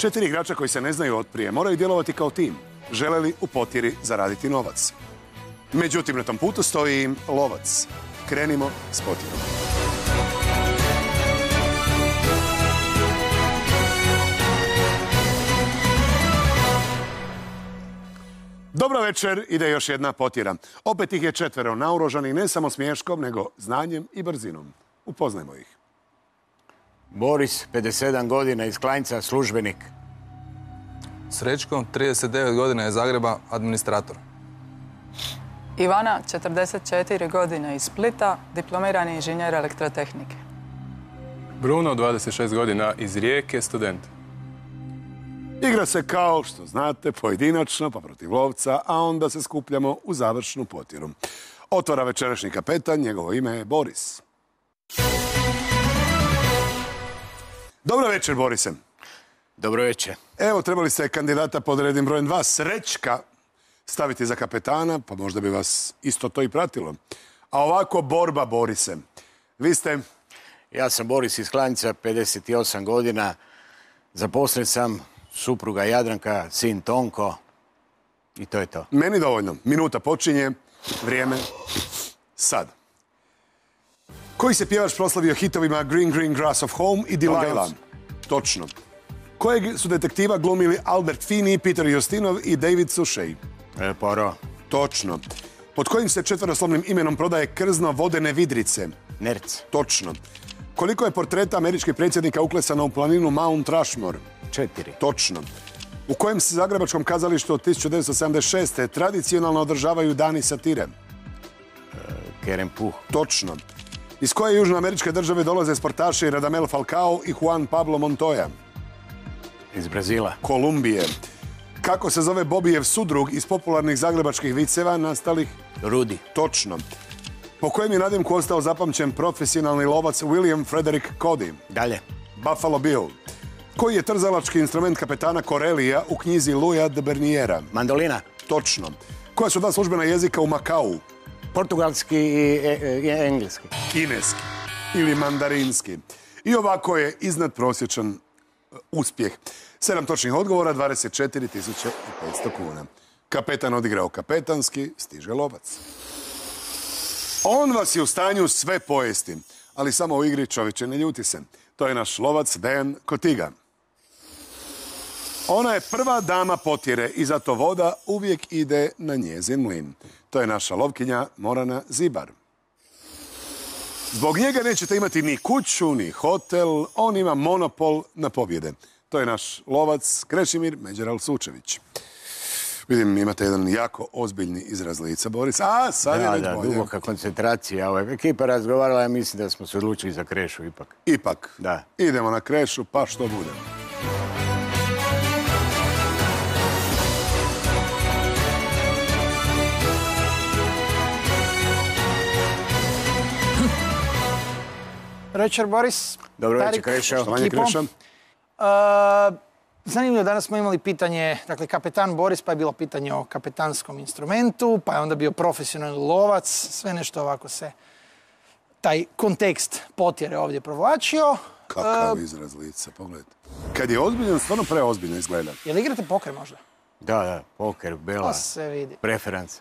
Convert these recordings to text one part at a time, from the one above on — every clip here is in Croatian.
Četiri igrača koji se ne znaju od prije moraju djelovati kao tim. Žele li u potjeri zaraditi novac? Međutim, na tom putu stoji im lovac. Krenimo s potjerom. Dobro večer, ide još jedna potjera. Opet ih je četvero naoružani ne samo smješkom, nego znanjem i brzinom. Upoznajmo ih. Boris, 57 godina iz Klanjca, službenik. Srećko, 39 godina je Zagreba, administrator. Ivana, 44 godine iz Splita, diplomirani inženjer elektrotehnike. Bruno, 26 godina iz Rijeke, student. Igra se kao što znate pojedinačno pa protiv lovca, a onda se skupljamo u završnu potjeru. Otvara večerašnji kapetan, njegovo ime je Boris. Dobro večer, Borise. Dobro večer. Evo, trebali ste kandidata pod rednim brojem dva, Srećka, staviti za kapetana, pa možda bi vas isto to i pratilo. A ovako, borba, Borise. Vi ste, Ja sam Boris iz Klanjca, 58 godina. Zaposlen sam, supruga Jadranka, sin Tonko. I to je to. meni dovoljno. Minuta počinje, vrijeme, sad. Koji se pjevač proslavio hitovima Green Green Grass of Home i Delilah? Točno. Kojeg su detektiva glumili Albert Finney, Peter Justinov i David Suchet? E, poro. Točno. Pod kojim se četveroslovnim imenom prodaje krzno vodene vidrice? Nerc. Točno. Koliko je portreta američkih predsjednika uklesano u planinu Mount Rushmore? Četiri. Točno. U kojem se zagrebačkom kazalištu od 1976. tradicionalno održavaju dani satire? Kerem Puh. Točno. Iz koje južnoameričke države dolaze sportaši Radamel Falcao i Juan Pablo Montoya? Iz Brazila. Kolumbije. Kako se zove Bobijev sudrug iz popularnih zagrebačkih viceva nastalih? Rudi. Točno. Po kojem je nadimku ostao zapamćen profesionalni lovac William Frederick Cody? Dalje. Buffalo Bill. Koji je trzalački instrument kapetana Corelija u knjizi Luja de Berniera? Mandolina. Točno. Koja su dva službena jezika u Makau? Portugalski i, e, i engleski. Kineski ili mandarinski. I ovako je iznad prosječan e, uspjeh. Sedam točnih odgovora, 24.500 kuna. Kapetan odigrao kapetanski, stiže lovac. On vas je u stanju sve pojesti, ali samo u igri čovječe ne ljuti se. To je naš lovac Dejan Kotiga. Ona je prva dama potjere i zato voda uvijek ide na njezin mlin. To je naša lovkinja Morana Zibar. Zbog njega nećete imati ni kuću, ni hotel, on ima monopol na pobjede. To je naš lovac Krešimir Međeral Sučević. Vidim, imate jedan jako ozbiljni izraz lica, Boris. A, sad je Da, već da, bolje. duboka koncentracija. Ovo je ekipa razgovarala, ja mislim da smo se odlučili za krešu ipak. Ipak, Da. idemo na krešu, pa što bude. Večer, Boris. Dobro večer. Krešo. Uh, zanimljivo, danas smo imali pitanje, dakle, kapetan Boris, pa je bilo pitanje o kapetanskom instrumentu, pa je onda bio profesionalni lovac, sve nešto ovako se taj kontekst potjere ovdje provlačio. Kakav izraz lica, pogledajte. Kad je ozbiljan, stvarno preozbiljno izgleda. Jel igrate poker možda? Da, da, poker, bela, To se vidi. preference.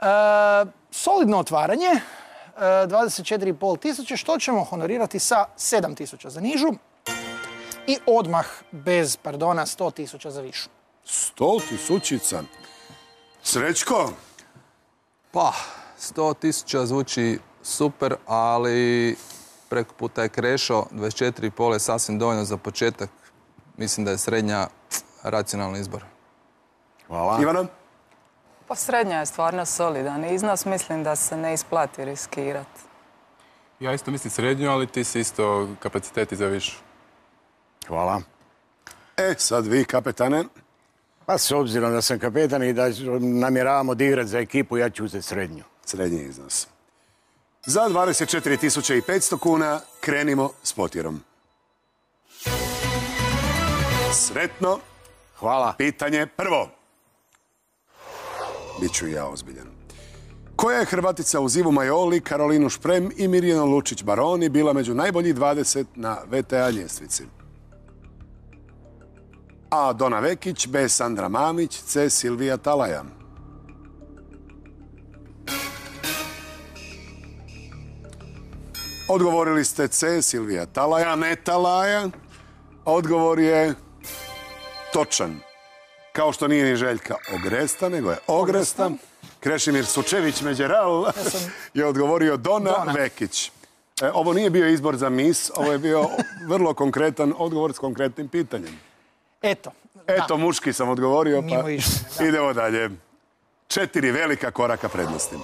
Uh, solidno otvaranje, uh, 24,5 tisuće, što ćemo honorirati sa 7 tisuća za nižu i odmah bez pardona 100 tisuća za višu. Sto tisućica. Srećko, Pa, 100 tisuća zvuči super, ali preko puta je krešo, 24,5 je sasvim dovoljno za početak. Mislim da je srednja racionalni izbor. Hvala. Ivana, Pa srednja je stvarno solidan iznos, mislim da se ne isplati riskirati. Ja isto mislim srednju, ali ti si isto kapaciteti za višu. Hvala. e, sad vi, kapetane. Pa s obzirom da sam kapetan i da namjeravam odigrati za ekipu, ja ću uzeti srednju. Srednji iznos. Za 24.500 kuna krenimo s potjerom. Sretno, Hvala. pitanje prvo. Biću ja ozbiljan. Koja je Hrvatica uz Ivu Majoli, Karolinu Šprem i Mirjanu Lučić Baroni bila među najboljih 20 na VTA ljestvici? A. Dona Vekić, B. Sandra Mamić, C. Silvija Talaja. Odgovorili ste C. Silvija Talaja, ne Talaja. Odgovor je točan. Kao što nije ni Željka Ogresta, nego je Ogresta. Krešimir Sučević Međeral je odgovorio Dona, Dona. Vekić. E, ovo nije bio izbor za mis, ovo je bio vrlo konkretan odgovor s konkretnim pitanjem. Eto. Eto, muški sam odgovorio, pa Mimo išta, da. idemo dalje. Četiri velika koraka prednosti.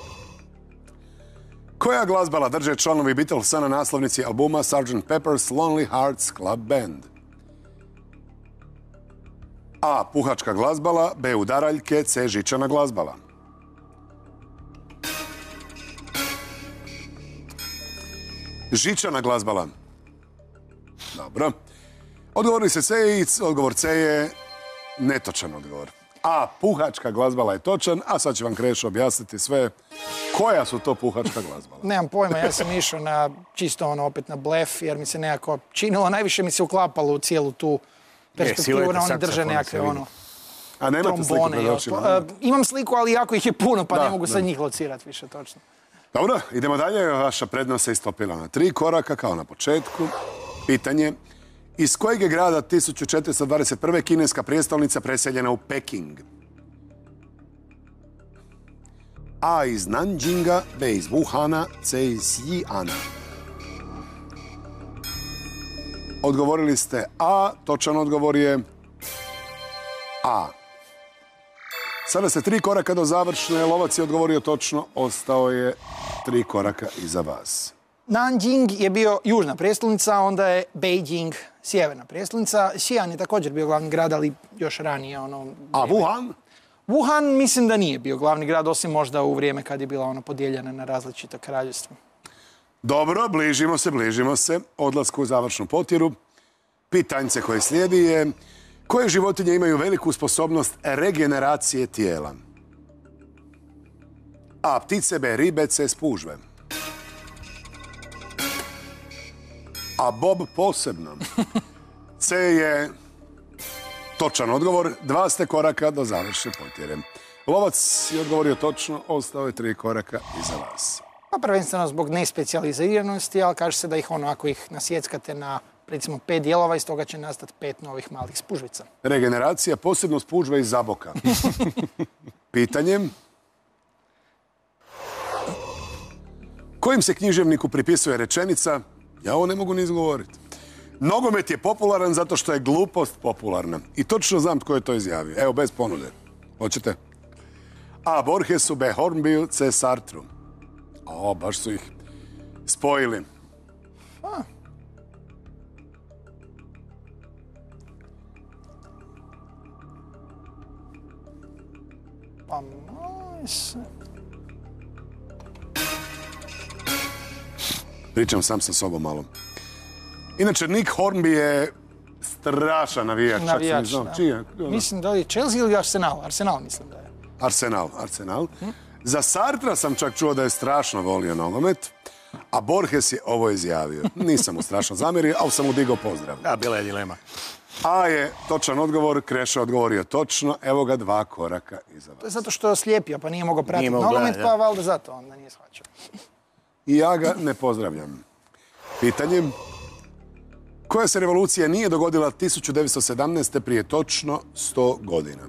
Koja glazbala drže članovi Beatlesa na naslovnici albuma Sgt. Pepper's Lonely Hearts Club Band? A. Puhačka glazbala, B. Udaraljke, C. Žičana glazbala. Žičana glazbala. Dobro. Odgovorili se c- odgovor C je netočan odgovor. A puhačka glazbala je točan, a sad će vam Krešo objasniti sve koja su to puhačka glazbala. Nemam pojma, ja sam išao na čisto ono opet na blef jer mi se nekako činilo, najviše mi se uklapalo u cijelu tu perspektivu silujete da oni drže vidi. ono A nemate sliku trombone. pred očima? E, imam sliku, ali jako ih je puno, pa Da, ne mogu sad njih locirati više točno. Dobro, idemo dalje. Vaša prednost se istopila na tri koraka, kao na početku. Pitanje. Iz kojeg je grada 1421. kineska prijestolnica preseljena u Peking? A iz Nanjinga, B iz Wuhana, C iz Xi'ana. Odgovorili ste A, točan odgovor je A. Sada ste tri koraka do završne, Lovac je odgovorio točno, ostao je tri koraka iza vas. Nanjing je bio južna prijestolnica, onda je Beijing sjeverna prijestolnica. Xi'an je također bio glavni grad, ali još ranije. Ono, A Wuhan? Wuhan mislim da nije bio glavni grad, osim možda u vrijeme kad je bila ona podijeljena na različita kraljevstva. Dobro, bližimo se, bližimo se. Odlasku u završnu potjeru. Pitanjce koje slijedi je koje životinje imaju veliku sposobnost regeneracije tijela? A. Ptice, B. Ribe, C. Spužve. A Bob posebno. C je točan odgovor. Dva ste koraka do završne potjere. Lovac je odgovorio točno, ostao je tri koraka iza vas. Pa prvenstveno zbog nespecijaliziranosti, ali kaže se da ih ono, ako ih nasjeckate na recimo pet dijelova, iz toga će nastati pet novih malih spužvica. Regeneracija, posebno spužva iz zaboka. Pitanje. Kojim se književniku pripisuje rečenica ja ovo ne mogu ni izgovoriti. Nogomet je popularan zato što je glupost popularna. I točno znam tko je to izjavio. Evo, bez ponude. Hoćete? A. Borgesu, B. Hornbill, C. Sartru. O, baš su ih spojili. Pa moj se... Pričam sam sa sobom malo. Inače, Nick Hornby je strašan navijač. čak sam i Navijač, da. Mislim da li je Chelsea ili Arsenal? Arsenal mislim da je. Arsenal, Arsenal. Za Sartra sam čak čuo da je strašno volio nogomet, a Borges je ovo izjavio. Nisam mu strašno zamjerio, ali sam mu digao pozdrav. Da, bila je dilema. A je točan odgovor, Kreša je odgovorio točno, evo ga dva koraka iza To je vas. zato što je oslijepio, pa nije mogao pratiti nogomet, pa da. valjda zato onda nije shvaćao. I ja ga ne pozdravljam. Pitanje. Koja se revolucija nije dogodila 1917. prije točno 100 godina?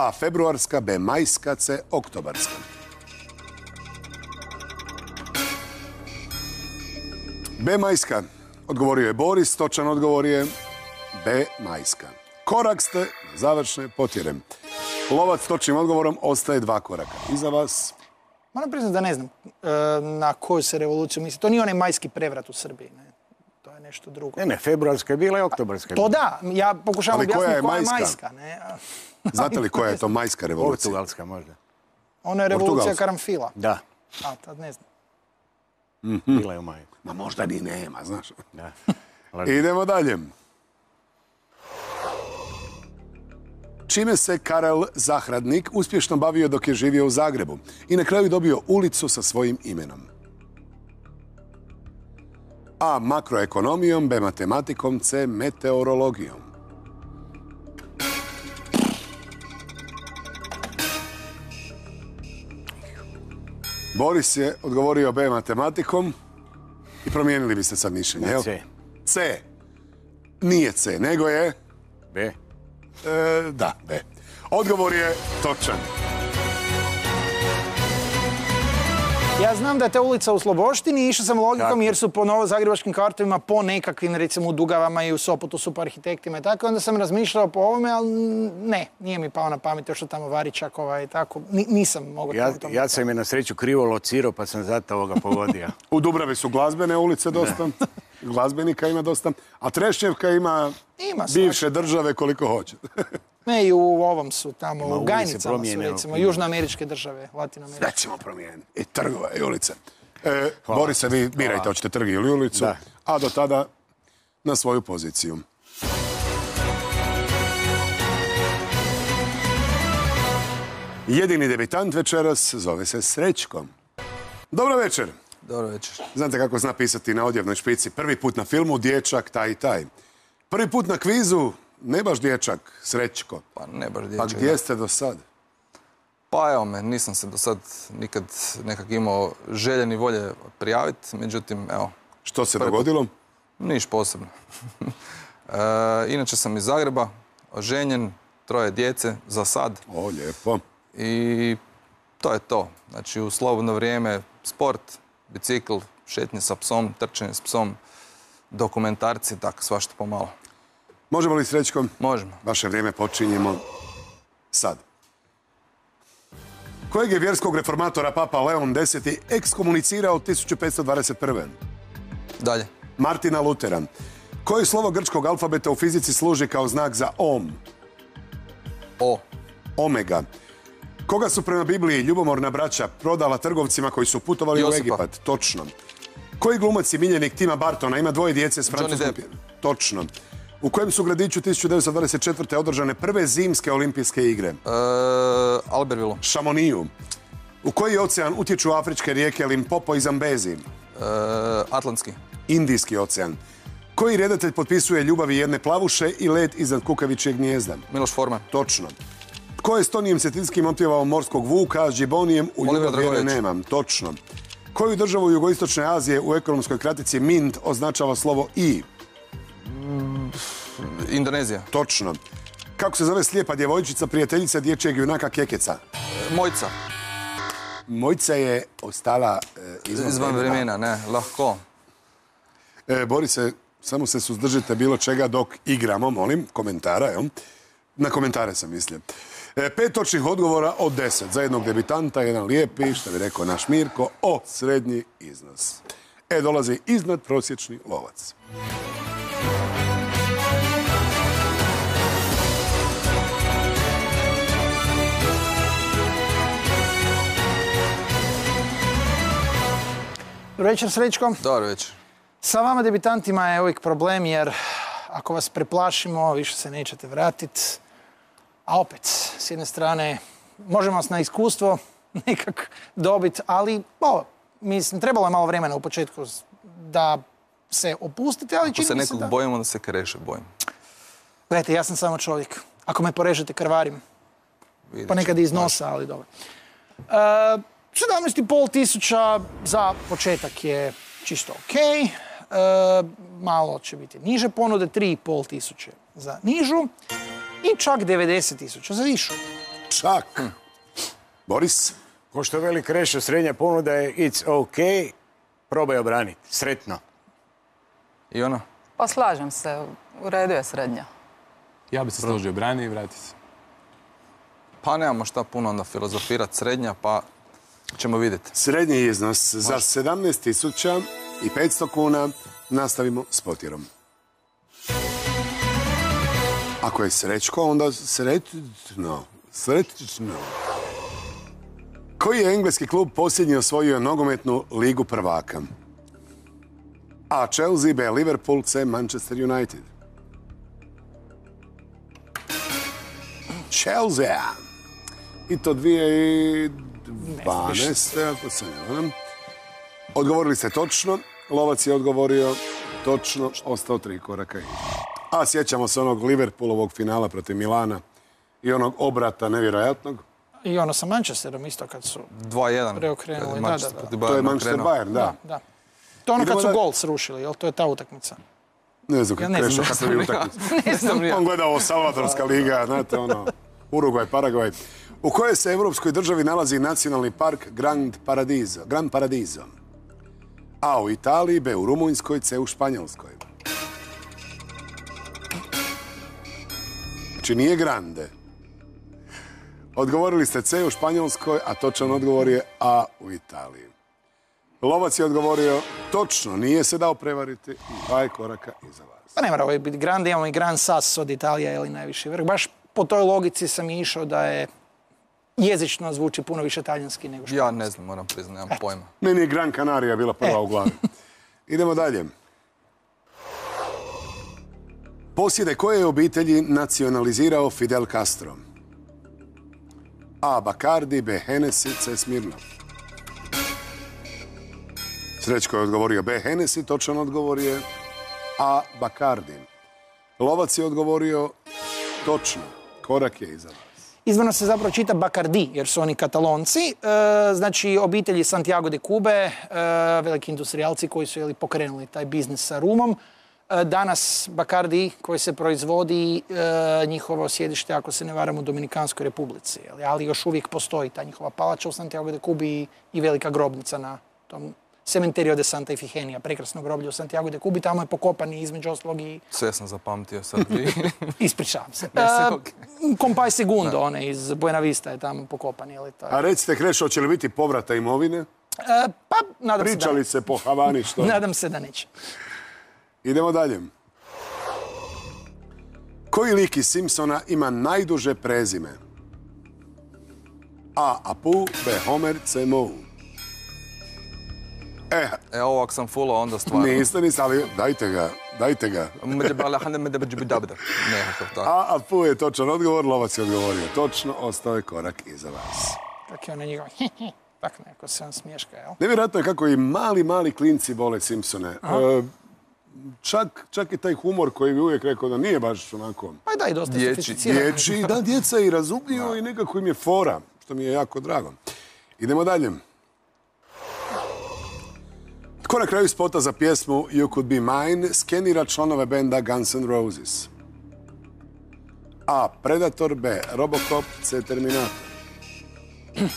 A. Februarska, B. Majska, C. Oktobarska. B. Majska. Odgovorio je Boris, točan odgovor je B. Majska. Korak ste završne potjere. Lovac s točnim odgovorom ostaje dva koraka. Iza vas Moram priznati da ne znam e, na koju se revoluciju misli. To nije onaj majski prevrat u Srbiji. Ne? To je nešto drugo. Ne, ne, februarska je bila i oktobarska je To bila. da, ja pokušavam Ali koja objasniti je koja je majska? majska. ne? Znate li koja je to majska revolucija? Portugalska možda. Ona je revolucija karamfila. Da, A, tad ne znam. bila je u maju. Ma možda ni nema, znaš. Da. Idemo dalje. Čime se Karel Zahradnik uspješno bavio dok je živio u Zagrebu i na kraju dobio ulicu sa svojim imenom? A. Makroekonomijom, B. Matematikom, C. Meteorologijom. Boris je odgovorio B. Matematikom i promijenili biste sad mišljenje, jel? C. C. Nije C, nego je... B. E, da, B. Odgovor je točan. Ja znam da je ta ulica u Sloboštini i išao sam logikom Tako. jer su po novozagrebačkim kartovima po nekakvim recimo u Dugavama i u Sopotu su po arhitektima i tako. Onda sam razmišljao po ovome, ali ne, nije mi pao na pamet još što tamo Varičakova i tako. Ni- nisam mogao Ja, to tamo- ja sam je na sreću krivo locirao pa sam zato ovoga pogodio. U Dubravi su glazbene ulice dosta. Glazbenika ima dosta. A Trešnjevka ima, Ima bivše države koliko hoće. Ne, i u ovom su tamo, Ima u Gajnicama su recimo, južnoameričke države, latinoameričke. Sve ćemo promijeniti. I trgove i ulice. E, Borise, vi birajte, hoćete trg ili ulicu. Da. A do tada na svoju poziciju. Jedini debitant večeras zove se Srećko. Dobro večer. Dobro večer. Znate kako zna pisati na odjevnoj špici. Prvi put na filmu dječak taj i taj. Prvi put na kvizu ne baš dječak, Srećko. Pa ne baš Pa dječak. gdje ste do sad? Pa evo me, nisam se do sad nikad nekak imao želje ni volje prijaviti, međutim, evo, Što se Prvi dogodilo? niš posebno. E, inače sam iz Zagreba, oženjen, troje djece za sad O, lijepo. i to je to. Znači u slobodno vrijeme sport, bicikl, šetnje sa psom, trčanje s psom, dokumentarci, tako svašta pomalo. Možemo li Srećko? Možemo. Vaše vrijeme počinjemo sad. Kojeg je vjerskog reformatora Papa Leon X ekskomunicirao 1521. Dalje. Martina Lutera. Koje slovo grčkog alfabeta u fizici služi kao znak za om? O. Omega. Koga su prema Bibliji ljubomorna braća prodala trgovcima koji su putovali u. Egipat? Točno. Koji glumac je miljenik Tima Bartona? Ima dvoje djece s francuskom... Točno. U kojem su gradiću 1924. održane prve zimske olimpijske igre? E. Šamoniju. U koji ocean utječu afričke rijeke Limpopo i Zambezi? E, Atlantski. Indijski ocean. Koji redatelj potpisuje ljubavi jedne plavuše i let iznad kukavičjeg gnijezda? Miloš Forman. Točno. Tko je s Tonijem Cetinskim otpjevao morskog vuka, s Džibonijem u ljubav nemam? Točno. Koju državu jugoistočne Azije u ekonomskoj kratici MINT označava slovo I? Indonezija. Točno. Kako se zove slijepa djevojčica, prijateljica dječjeg junaka Kekeca? Mojca. Mojca je ostala e, izvan, Izvan vremena. vremena, ne, lahko. E, Borise, samo se suzdržite bilo čega dok igramo, molim, komentara, jel? Na komentare sam mislio. E, pet točnih odgovora od deset. Za jednog debitanta, jedan lijepi, što bi rekao naš Mirko, o srednji iznos. E, dolazi iznad prosječni lovac. Dobro večer, Srećko. Dobro večer. Sa vama debitantima je uvijek problem jer ako vas preplašimo, više se nećete vratiti. A opet, s jedne strane, možemo vas na iskustvo nekak dobiti, ali o, mislim, trebalo je malo vremena u početku da se opustite, ali Ako čini se mi se nekog da... bojimo, da se kreše bojim. Gledajte, ja sam samo čovjek. Ako me porežete, krvarim. Vidjet Pa nekad ćemo. iz nosa, ali dobro. E, 17,5 tisuća za početak je čisto ok. E, malo će biti niže ponude, 3,5 tisuće za nižu i čak 90 tisuća za višu. Čak. Boris, Ko što veli Krešo, srednja ponuda je it's ok, probaj obraniti. Sretno. I ono? Pa slažem se, u redu je srednja. Ja bi se složio brani i vrati se. Pa nemamo šta puno onda filozofirat srednja, pa ćemo vidjeti. srednji iznos za 17.500 i 500 kuna nastavimo s potjerom. Ako je srećko, onda sretno. Sretno. Koji je engleski klub posljednji osvojio nogometnu ligu prvaka? A. Chelsea, B. Liverpool, C. Manchester United. Chelsea. I to 2012. ako se ne varam. Odgovorili ste točno. Lovac je odgovorio točno, ostao tri koraka iza. A sjećamo se onog Liverpoolovog finala protiv Milana i onog obrata nevjerojatnog. I ono sa Manchesterom isto kad su... 2-1. Preokrenuli, kad da, Manchester da, da. To je Manchester. Bayern, da. Da, da. To je ono Idemo kad su gol srušili, jel? To je ta utakmica. Ne znam Ja kako ne znam, krešo kako je utakmica. Ne znam ni ja. On gleda ovo Salvadorska liga, znate ono, Urugvaj, Paragvaj. U kojoj se evropskoj državi nalazi nacionalni park Grand Paradiso? Grand Paradiso. A u Italiji, B u Rumunjskoj, C u Španjolskoj. Znači nije grande. Odgovorili ste C u Španjolskoj, a točan odgovor je A u Italiji. Lovac je odgovorio točno, nije se dao prevariti i dva je koraka iza vas. Pa ne mora uvijek biti Grand, imamo i Grand Sas od Italije ili najviši vrh. Baš po toj logici sam i išao da je jezično zvuči puno više talijanski nego što. Ja ne znam, moram priznati, nemam pojma. Meni je Gran Canaria bila prva E. u glavi. Idemo dalje. Posjede koje je obitelji nacionalizirao Fidel Castro? A. Bacardi, B. Hennessy, C. Smirnov. Srećko je odgovorio B. Hennessy, točan odgovor je A. Bacardi. Lovac je odgovorio točno. Korak je iza vas. Izvorno se zapravo čita Bacardi, jer su oni katalonci. E, znači, obitelji Santiago de Cube, e, veliki industrijalci koji su jeli, pokrenuli taj biznis sa rumom. E, danas Bacardi koji se proizvodi, e, njihovo sjedište, ako se ne varam, u Dominikanskoj republici. ali još uvijek postoji ta njihova palača u Santiago de Cubi i, velika grobnica na tom Cementerio de Santa Ifigenia, prekrasno groblje u Santiago de Cubi. Tamo je pokopan i između ostalog i Sve sam zapamtio sad vi. Ispričavam se. E, ok. Compay Segundo, one iz Buena Vista je tamo pokopan. Je li to? A recite, Krešo, hoće li biti povrata imovine? Pa, nadam se, da, Pričali se po Havani što? nadam se da neće. Idemo dalje. Koji lik iz Simpsona ima najduže prezime? A. Apu, B. Homer, C. Moe. E, E, ovo ako sam fulao, onda stvarno. niste, niste, ali dajte ga, dajte ga. Tako. A. Apu je točan odgovor, Lovac je odgovorio. Točno, ostao je korak iza vas. Tako je ono njegov, tak neko se on smješka, jel? Nevjerojatno je kako i mali, mali klinci vole Simpsone. E, čak, čak i taj humor koji bi uvijek rekao da nije baš onako Pa da, i dosta sofisticiran. dječji, da djeca i razumiju i nekako im je fora, što mi je jako drago. Idemo dalje. Tko na kraju spota za pjesmu You Could Be Mine skenira članove benda Guns N' Roses? A. Predator, B. Robocop, C. Terminator.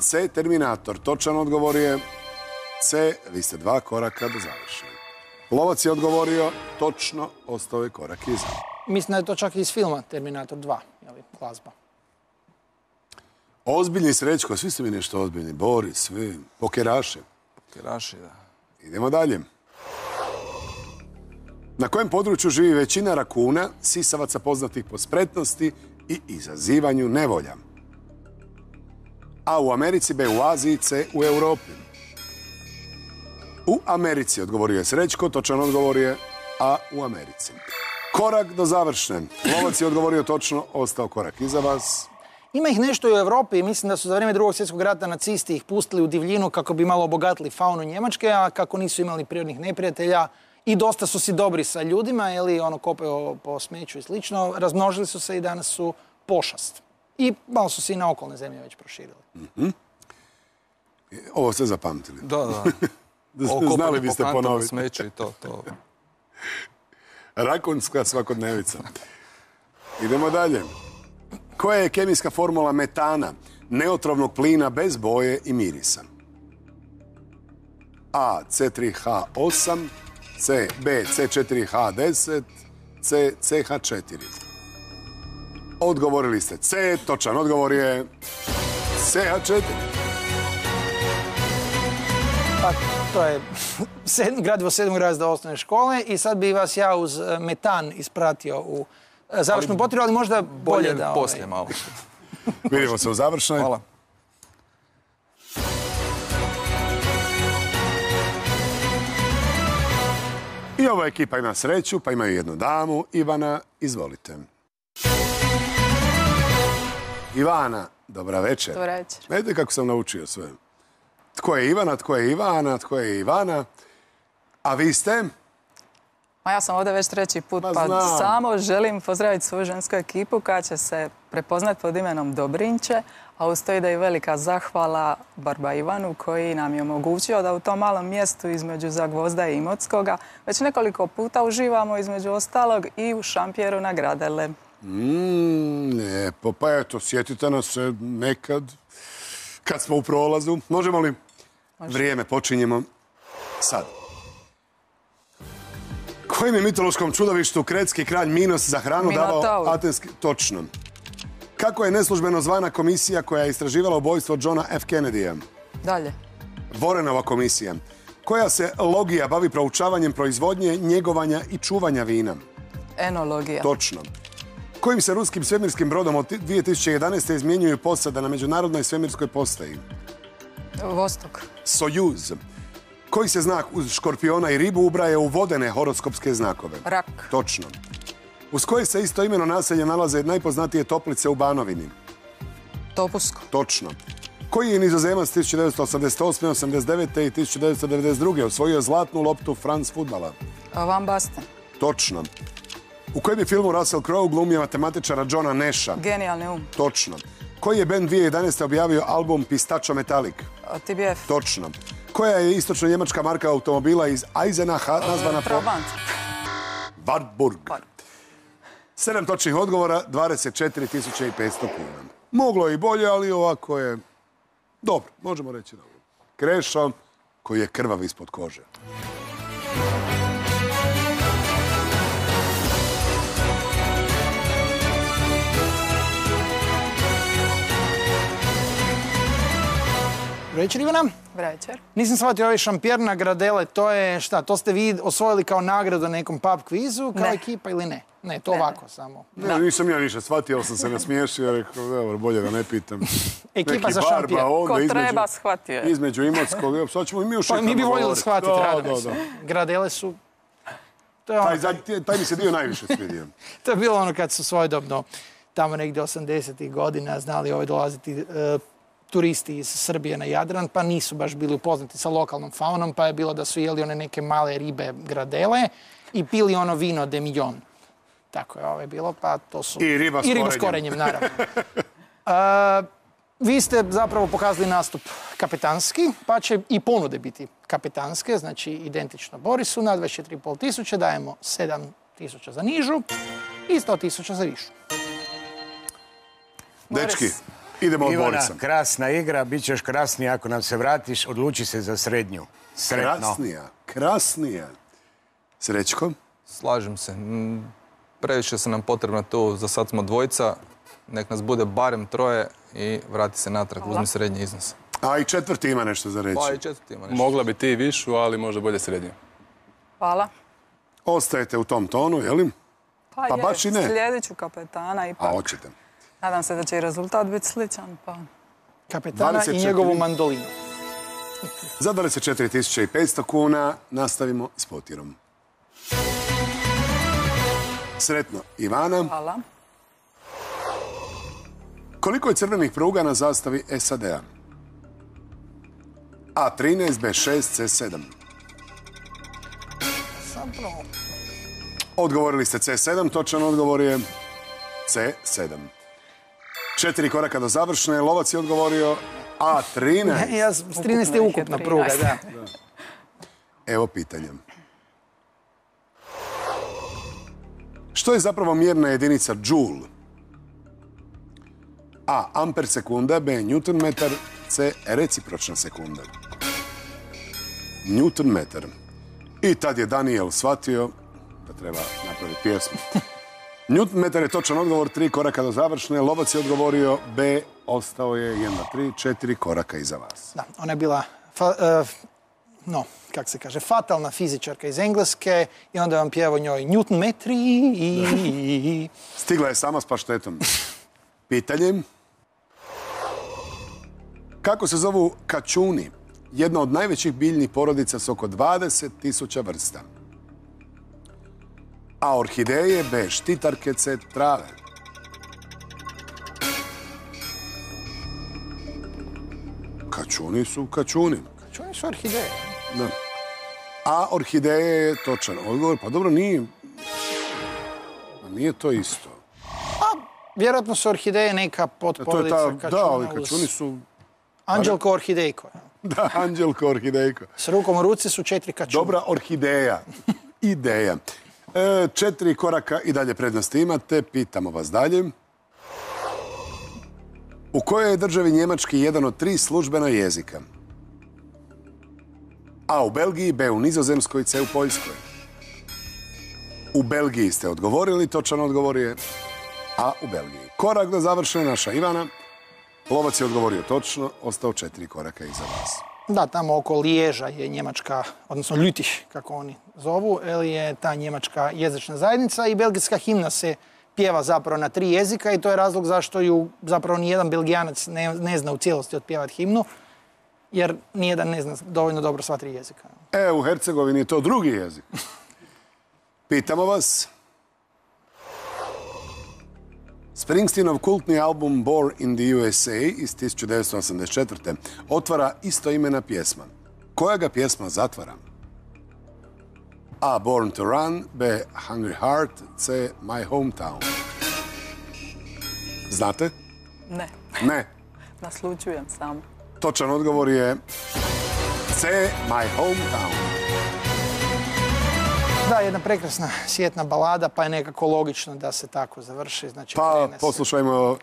C. Terminator. Točan odgovor je C. Vi ste dva koraka do završenja. Lovac je odgovorio točno, ostao je korak iza. Mislim da je to čak iz filma Terminator 2, jel, glazba. Ozbiljni srećko, svi ste mi nešto ozbiljni. Boris, svi, pokeraše. Kiraši, da. Idemo dalje. Na kojem području živi većina rakuna, sisavaca poznatih po spretnosti i izazivanju nevolja? A u Americi, B u Aziji, C u Europi. U Americi, odgovorio je Srećko, točan odgovor je A u Americi. Korak do završne. Lovac je odgovorio točno, ostao korak iza vas. Ima ih nešto i u Europi i mislim da su za vrijeme drugog svjetskog rata nacisti ih pustili u divljinu kako bi malo obogatili faunu Njemačke, a kako nisu imali prirodnih neprijatelja i dosta su si dobri sa ljudima, ili ono kopaju po smeću i slično, razmnožili su se i danas su pošast. I malo su se i na okolne zemlje već proširili. Ovo ste zapamtili. Da, da. Znali biste ponoviti. smeću i to, to. Rakonska svakodnevica. Idemo dalje. Koja je kemijska formula metana, neotrovnog plina bez boje i mirisa? A. C3H8, C. B. C4H10, C. CH4. Odgovorili ste C, točan odgovor je CH4. Pa, to je sedm, gradivo sedmog razda osnovne škole i sad bi vas ja uz e, metan ispratio u e, završnu potrebu, ali možda bolje, Bolje da... ovaj, poslije malo. Vidimo se u završnoj. Hvala. I ova ekipa ima sreću, pa imaju jednu damu. Ivana, izvolite. Ivana, dobra večer. Dobar večer. Vidite kako sam naučio sve. Tko je Ivana, tko je Ivana, tko je Ivana? A vi ste? Ma ja sam ovdje već treći put, Ma pa samo želim pozdraviti svoju žensku ekipu koja će se prepoznati pod imenom Dobrinče, a uz to ide i velika zahvala Barba Ivanu koji nam je omogućio da u tom malom mjestu između Zagvozda i Imotskoga već nekoliko puta uživamo između ostalog i u šampjeru na Gradele. Mm, lijepo, pa eto, sjetite nas nekad kad smo u prolazu. Možemo li? Vrijeme, počinjemo sad. Kojim je mitološkom čudovištu kretski kralj Minos za hranu davao atenski... Točno. Kako je neslužbeno zvana komisija koja je istraživala ubojstvo Johna F. Kennedy-a? Dalje. Vorenova komisija. Koja se logija bavi proučavanjem proizvodnje, njegovanja i čuvanja vina? Enologija. Točno. Kojim se ruskim svemirskim brodom od 2011. izmjenjuju posada na međunarodnoj svemirskoj postaji? Vostok. Sojuz. Koji se znak uz škorpiona i ribu ubraje u vodene horoskopske znakove? Rak. Točno. Uz koje se isto imeno naselje nalaze najpoznatije toplice u Banovini? Topusko. Točno. Koji je nizozemac 1988. 89. i 1992. osvojio zlatnu loptu France futbala? Van Basten. Točno. U kojem je filmu Russell Crowe glumio matematičara Johna Nasha? Genijalni um. Točno. Koji je band 2011. objavio album Pistachio Metallic? TBF. Točno. Koja je istočno-njemačka marka automobila iz Eisenacha nazvana po Trabant. Wartburg? Sedam točnih odgovora, 24.500 kuna. Moglo je i bolje, ali ovako je... Dobro, možemo reći dobro. Krešo, koji je krvav ispod kože. Večer Ivana. Večer. Nisam shvatio ovaj šampijer na gradele, to je šta, to ste vi osvojili kao nagradu na nekom pub kvizu, kao Ne. ekipa ili ne? Ne, to Ne, ovako samo. Ne, nisam ja ništa shvatio, ali sam se nasmiješio, rekao, dobro, bolje da ne pitam. Ekipa Neki za šampijer. Ko između- treba, shvatio je. Između Imotskog, sad ćemo i mi još Pa mi bi voljeli shvatiti, da. Gradele su... To je, ono, Taj, taj mi se dio najviše svidio. to je bilo ono kad su svojedobno tamo negdje 80. godina znali ovaj dolaziti e, turisti iz Srbije na Jadran, pa nisu baš bili upoznati sa lokalnom faunom, pa je bilo da su jeli one neke male ribe gradele i pili ono vino de Millon. Tako je ovo bilo, pa to su... I riba s I riba s korenjem. korenjem, naravno. Vi ste zapravo pokazali nastup kapetanski, pa će i ponude biti kapetanske, znači identično Borisu na 24,5 tisuće, dajemo 7 tisuća za nižu i 100 tisuća za višu. Dečki, idemo od Ivana, Borisa. krasna igra, bit ćeš krasniji ako nam se vratiš, odluči se za srednju. Sretno. Krasnija, krasnija. Srećko? Slažem se. Previše se nam potrebno tu, za sad smo dvojica, nek nas bude barem troje i vrati se natrag, uzmi srednji iznos. A i četvrti ima nešto za reći. Pa i četvrti ima nešto. Mogla bi ti višu, ali možda bolje srednju. Hvala. Ostajete u tom tonu, je li? Pa, Pa je, baš i ne. Slijedit ću kapetana A ipak. hoćete. Nadam se da će i rezultat biti sličan, pa... Kapetana 24. i njegovu mandolinu. Za 24.500 kuna nastavimo s potirom. Sretno Ivana. Hvala. Koliko je crvenih pruga na zastavi SAD-a? A13, B6, C7. Zapravo, Odgovorili ste C7, točan odgovor je C7. Četiri koraka do završne, Lovac je odgovorio A13. ja, s 13 je ukupna pruga, 13. da. Evo pitanje. Što je zapravo mjerna jedinica Joule? A. Amper sekunda, B. Newton metar, C. Recipročna sekunda. Newton metar. I tad je Daniel shvatio da treba napraviti pjesmu. Newton je točan odgovor, tri koraka do završne. Lovac je odgovorio B. Ostao je 1, 3, 4 koraka iza vas. Da, ona je bila, fa- e, no, kak se kaže, fatalna fizičarka iz Engleske i onda vam pjeva njoj Newton metri i... Stigla je sama s paštetom. Pitanje. Kako se zovu kačuni? Jedna od najvećih biljnih porodica s oko 20.000 vrsta. A orhideje, B. Štitarke, C. Trave. Kačuni. Su kačuni. Kačuni su orhideje. Da. A orhideje je točan odgovor. Pa dobro, nije... Pa nije to isto. Vjerojatno su orhideje neka potporodica kačuna da, ali kačuni su... Anđelko orhidejko. Da, anđelko orhidejko. S rukom u ruci su četiri kačuna. Dobra orhideja. Ideja. E, četiri koraka i dalje prednosti imate. Pitamo vas dalje. U kojoj je državi njemački jedan od tri službena jezika? A u Belgiji, B u Nizozemskoj, C u Poljskoj. U Belgiji ste odgovorili, točan odgovor je A u Belgiji. Korak da završe naša Ivana. Lovac je odgovorio točno, ostao četiri koraka iza vas. Da, tamo oko Liježa je njemačka, odnosno Ljutiš, kako oni zovu, je ta njemačka jezična zajednica i belgijska himna se pjeva zapravo na tri jezika i to je razlog zašto ju zapravo nijedan belgijanac ne, ne zna u cijelosti otpjevati himnu, jer nijedan ne zna dovoljno dobro sva tri jezika. E, u Hercegovini je to drugi jezik. Pitamo vas. Springsteenov kultni album Born in the USA iz 1984. otvara istoimena pjesma. Koja ga pjesma zatvara? A. Born to Run, B. Hungry Heart, C. My Hometown. Znate? Ne, Ne. naslučujem sam. Točan odgovor je C. My Hometown. Da, jedna prekrasna sjetna balada, pa je nekako logično da se tako završi. Znači, Pa poslušajmo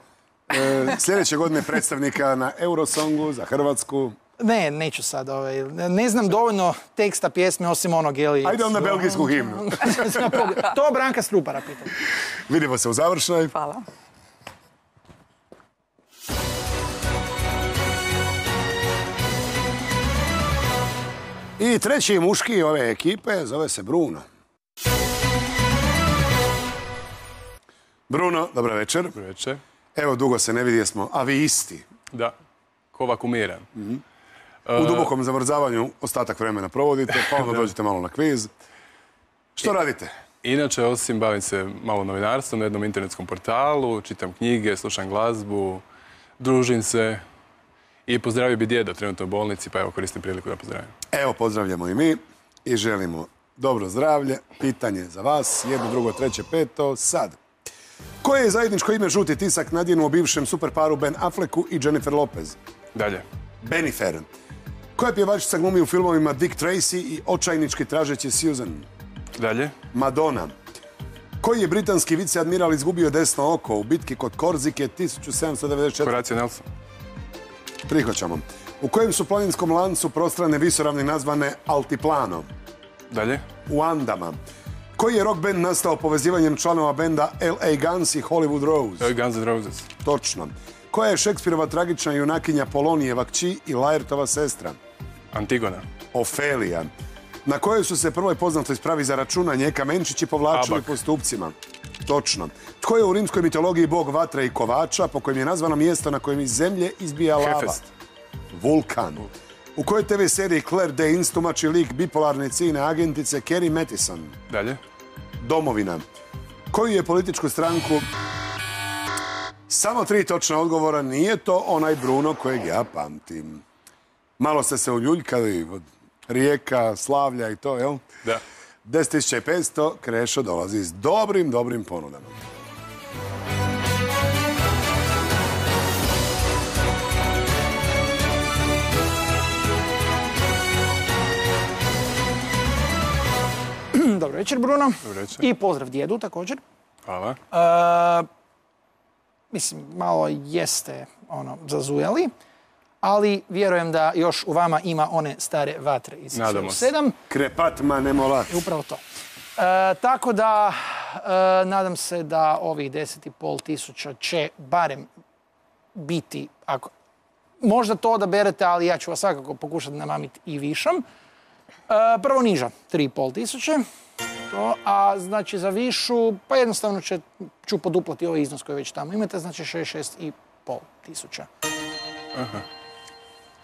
e, sljedeće godine predstavnika na Eurosongu za Hrvatsku. Ne, neću sad. Ovaj, ne znam dovoljno teksta pjesme osim onog, jeli... Ajde onda belgijsku himnu. to Branka Strupara pitam. Vidimo se u završnoj. Hvala. I treći muški ove ekipe zove se Bruno. Bruno, dobra večer. Dobro večer. Evo, dugo se ne vidi, smo, a vi isti. Da, ko vakumiran. U dubokom zamrzavanju ostatak vremena provodite, pa onda dođete malo na kviz. Što radite? Inače, osim bavim se malo novinarstvom na jednom internetskom portalu, čitam knjige, slušam glazbu, družim se i pozdravio bi djedo trenutno u bolnici, pa evo koristim priliku da pozdravim. Evo, pozdravljamo i mi i želimo dobro zdravlje. Pitanje za vas, jedno, drugo, treće, peto, sad. Koje je zajedničko ime žuti tisak nadjenuo bivšem superparu Ben Afflecku i Jennifer Lopez? Dalje. Benifer. Koja je pjevačica glumi u filmovima Dick Tracy i Očajnički tražeći Susan? Dalje. Madonna. Koji je britanski viceadmiral izgubio desno oko u bitki kod Korzike 1794. Horacio Nelson. Prihvaćamo. U kojem su planinskom lancu prostrane visoravni nazvane Altiplano? Dalje. u Andama. Koji je rock band nastao povezivanjem članova benda L.A. Guns i Hollywood Rose? Guns N' Roses. Točno. Koja je Šekspirova tragična junakinja Polonijeva kći i Lajertova sestra? Antigona. Ofelija. Na kojoj su se prvoj poznatoj spravi za računanje kamenčići povlačili Abak. po stupcima? Točno. Tko je u rimskoj mitologiji bog vatre i kovača, po kojem je nazvano mjesto na kojem iz zemlje izbija lava? Hefest. Vulkan. U kojoj TV seriji Claire Danes tumači lik bipolarne cine agentice Kerry Mattison? Dalje. Domovina. Koju je političku stranku... Samo tri točna odgovora, nije to onaj Bruno kojeg ja pamtim. Malo ste se uljuljkali od Rijeka, Slavlja i to, jel? Da. 10.500, Krešo dolazi s dobrim, dobrim ponudama. Dobro večer, Bruno. Dobro večer. I pozdrav djedu također. Hvala. E, mislim, malo jeste ono, zazujali, ali vjerujem da još u vama ima one stare vatre iz Nadamo se. 7. Krepat ma ne molat. Upravo to. E, tako da, e, nadam se da ovih 10,5 tisuća će barem biti, ako, možda to odaberete, ali ja ću vas svakako pokušati namamiti i višom. E, prvo niža, 3,5 tisuće. To, a znači za višu, pa jednostavno će, ću poduplati ovaj iznos koji već tamo imate, znači 6,5 tisuća.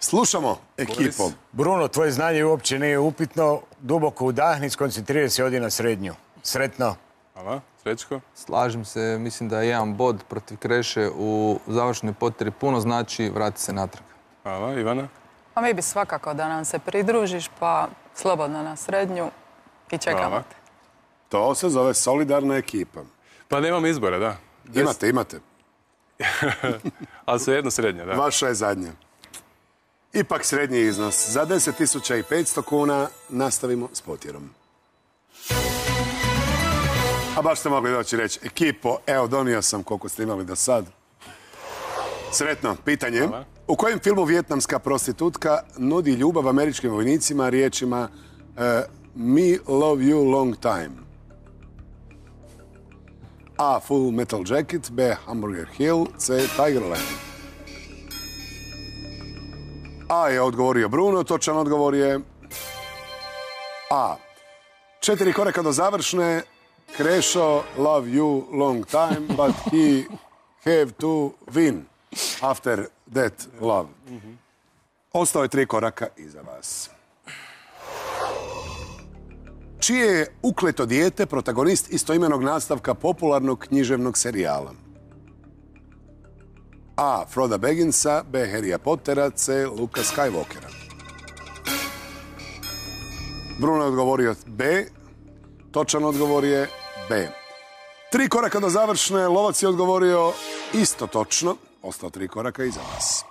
Slušamo ekipo. Bruno, tvoje znanje uopće nije upitno. Duboko udahni, skoncentriraj se ovdje na srednju. Sretno. Hvala. Srećko. Slažem se, mislim da je jedan bod protiv Kreše u završnoj poteri puno znači vrati se natrag. Hvala. Ivana. Pa mi bi svakako da nam se pridružiš, pa slobodno na srednju i čekamo Hvala. te. To se zove solidarna ekipa. Pa nemam izbora, da. Imate, imate. Ali svejedno srednja, da. Vaša je zadnja. Ipak srednji iznos. Za 10.500 kuna nastavimo s potjerom. A baš ste mogli doći reći, ekipo, evo donio sam koliko ste imali do sad. Sretno, pitanje. Hvala. U kojem filmu vjetnamska prostitutka nudi ljubav američkim vojnicima riječima e, Me love you long time? A. Full Metal Jacket, B. Hamburger Hill, C. Tigerland. A je odgovorio Bruno, točan odgovor je A. Četiri koraka do završne, Krešo, love you long time, but he have to win after that love. Ostao je tri koraka iza vas. Čije je ukleto dijete protagonist istoimenog nastavka popularnog književnog serijala? A. Froda Bagginsa, B. Harrya Pottera, C. Luka Skywalkera. Bruno je odgovorio B. Točan odgovor je B. Tri koraka do završne, Lovac je odgovorio isto točno. Ostao tri koraka iza vas.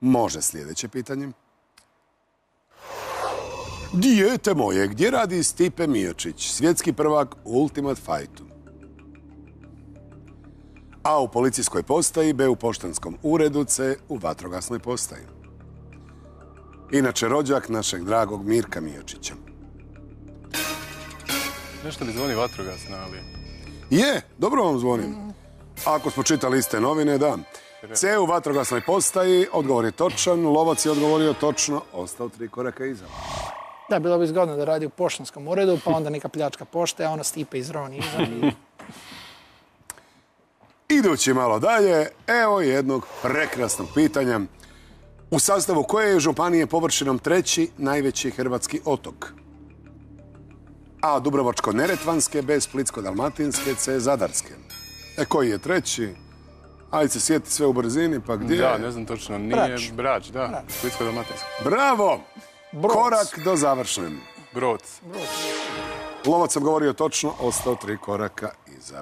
Može sljedeće pitanje. Dijete moje, gdje radi Stipe Miočić, svjetski prvak u Ultimate Fightu? A u policijskoj postaji, B u poštanskom uredu, C u vatrogasnoj postaji. Inače, rođak našeg dragog Mirka Miočića. Nešto mi zvoni vatrogasna, ali... Je, dobro vam zvonim. Ako smo čitali iste novine, da. C u vatrogasnoj postaji, odgovor je točan, Lovac je odgovorio točno, ostao tri koraka iza. Da, bilo bi zgodno da radi u poštanskom uredu, pa onda neka pljačka pošte, a ono stipe iz roni i Idući malo dalje, evo jednog prekrasnog pitanja. U sastavu koje je županije površinom treći najveći hrvatski otok? A. Dubrovačko-neretvanske, B. Splitsko-dalmatinske, C. Zadarske. E, koji je treći? Ajde se sjeti sve u brzini, pa gdje? Da, ne znam točno, nije Brač. Brač, da. Splitsko-dalmatinski. Bravo! Broc. Korak do završne. Broc. Lovac sam govorio točno, ostao tri koraka iza.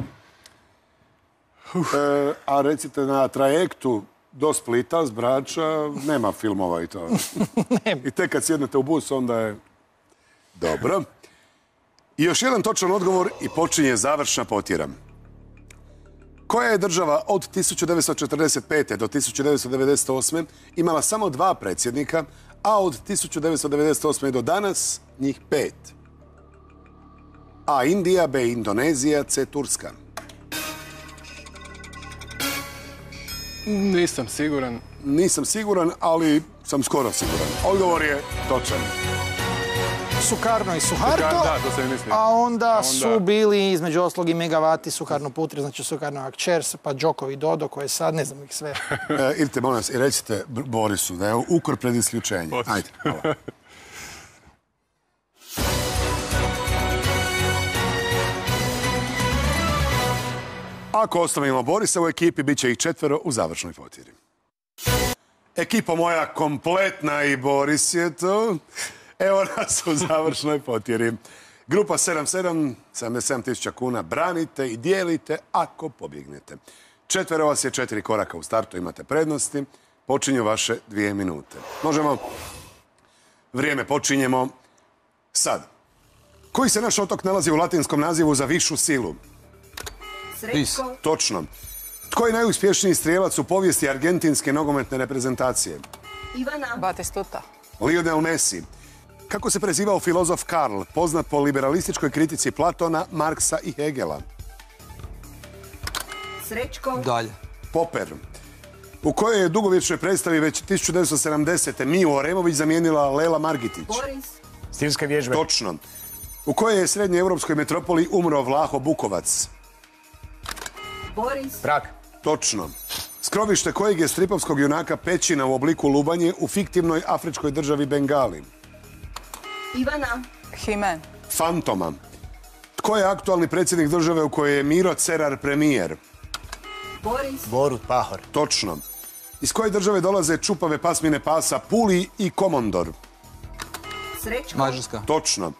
E, a recite, na trajektu do Splita, s Brača, nema filmova i to. I tek kad sjednete u bus, onda je... Dobro. I još jedan točan odgovor i počinje završna potjera. Koja je država od 1945. do 1998. imala samo dva predsjednika, a od 1998. do danas njih pet? A. Indija, B. Indonezija, C. Turska. Nisam siguran. Nisam siguran, ali sam skoro siguran. Odgovor je točan. Sukarno i Suharto, Sukar- da, to sam i a onda A onda- su bili između oslog i Megavati, Sukarno Putri, znači Sukarno Akčers, pa Đokovi Dodo, koje sad, ne znam ih sve. E, idite, molim vas, i recite Borisu da je ukor pred isključenje. Ajde, hvala. Ako ostavimo Borisa u ekipi, bit će ih četvero u završnoj potjeri. Ekipa moja kompletna i Boris je tu. Evo nas u završnoj potjeri. Grupa 77, 77 tisuća kuna branite i dijelite ako pobjegnete. Četvero vas je četiri koraka u startu, imate prednosti. Počinju vaše dvije minute. Možemo? Vrijeme počinjemo sad. Koji se naš otok nalazi u latinskom nazivu za višu silu? Vis. Točno. Tko je najuspješniji strijelac u povijesti argentinske nogometne reprezentacije? Ivana, Batistuta. Lionel Messi. Kako se prezivao filozof Karl, poznat po liberalističkoj kritici Platona, Marksa i Hegela? Srećko, Dalje. Popper. U kojoj je dugovječnoj predstavi već 1970. Miju Oremović zamijenila Lela Margitić? Boris, Stilske vježbe. Točno. U kojoj je srednje europskoj metropoli umro Vlaho Bukovac? Boris, Prag. Točno. Skrovište kojeg je stripovskog junaka Pećina u obliku Lubanje u fiktivnoj afričkoj državi Bengali? Ivana, Himen. Fantoma. Tko je aktualni predsjednik države u kojoj je Miro Cerar premijer? Boris, Borut Pahor. Točno. Iz koje države dolaze čupave pasmine pasa Puli i Komondor? Srećko. Mađarska. Točno.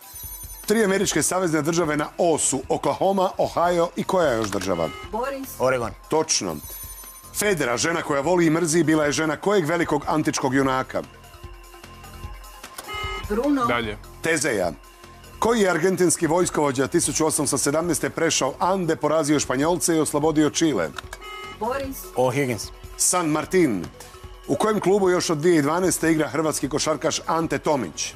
Tri američke savezne države na O su Oklahoma, Ohio i koja još država? Boris. Oregon. Točno. Federa, žena koja voli i mrzi, bila je žena kojeg velikog antičkog junaka? Bruno. Dalje. Tezeja. Koji je argentinski vojskovođa 1817. prešao Ande, porazio Španjolce i oslobodio Čile? Boris. O'Higgins. San Martin. U kojem klubu još od 2012. igra hrvatski košarkaš Ante Tomić?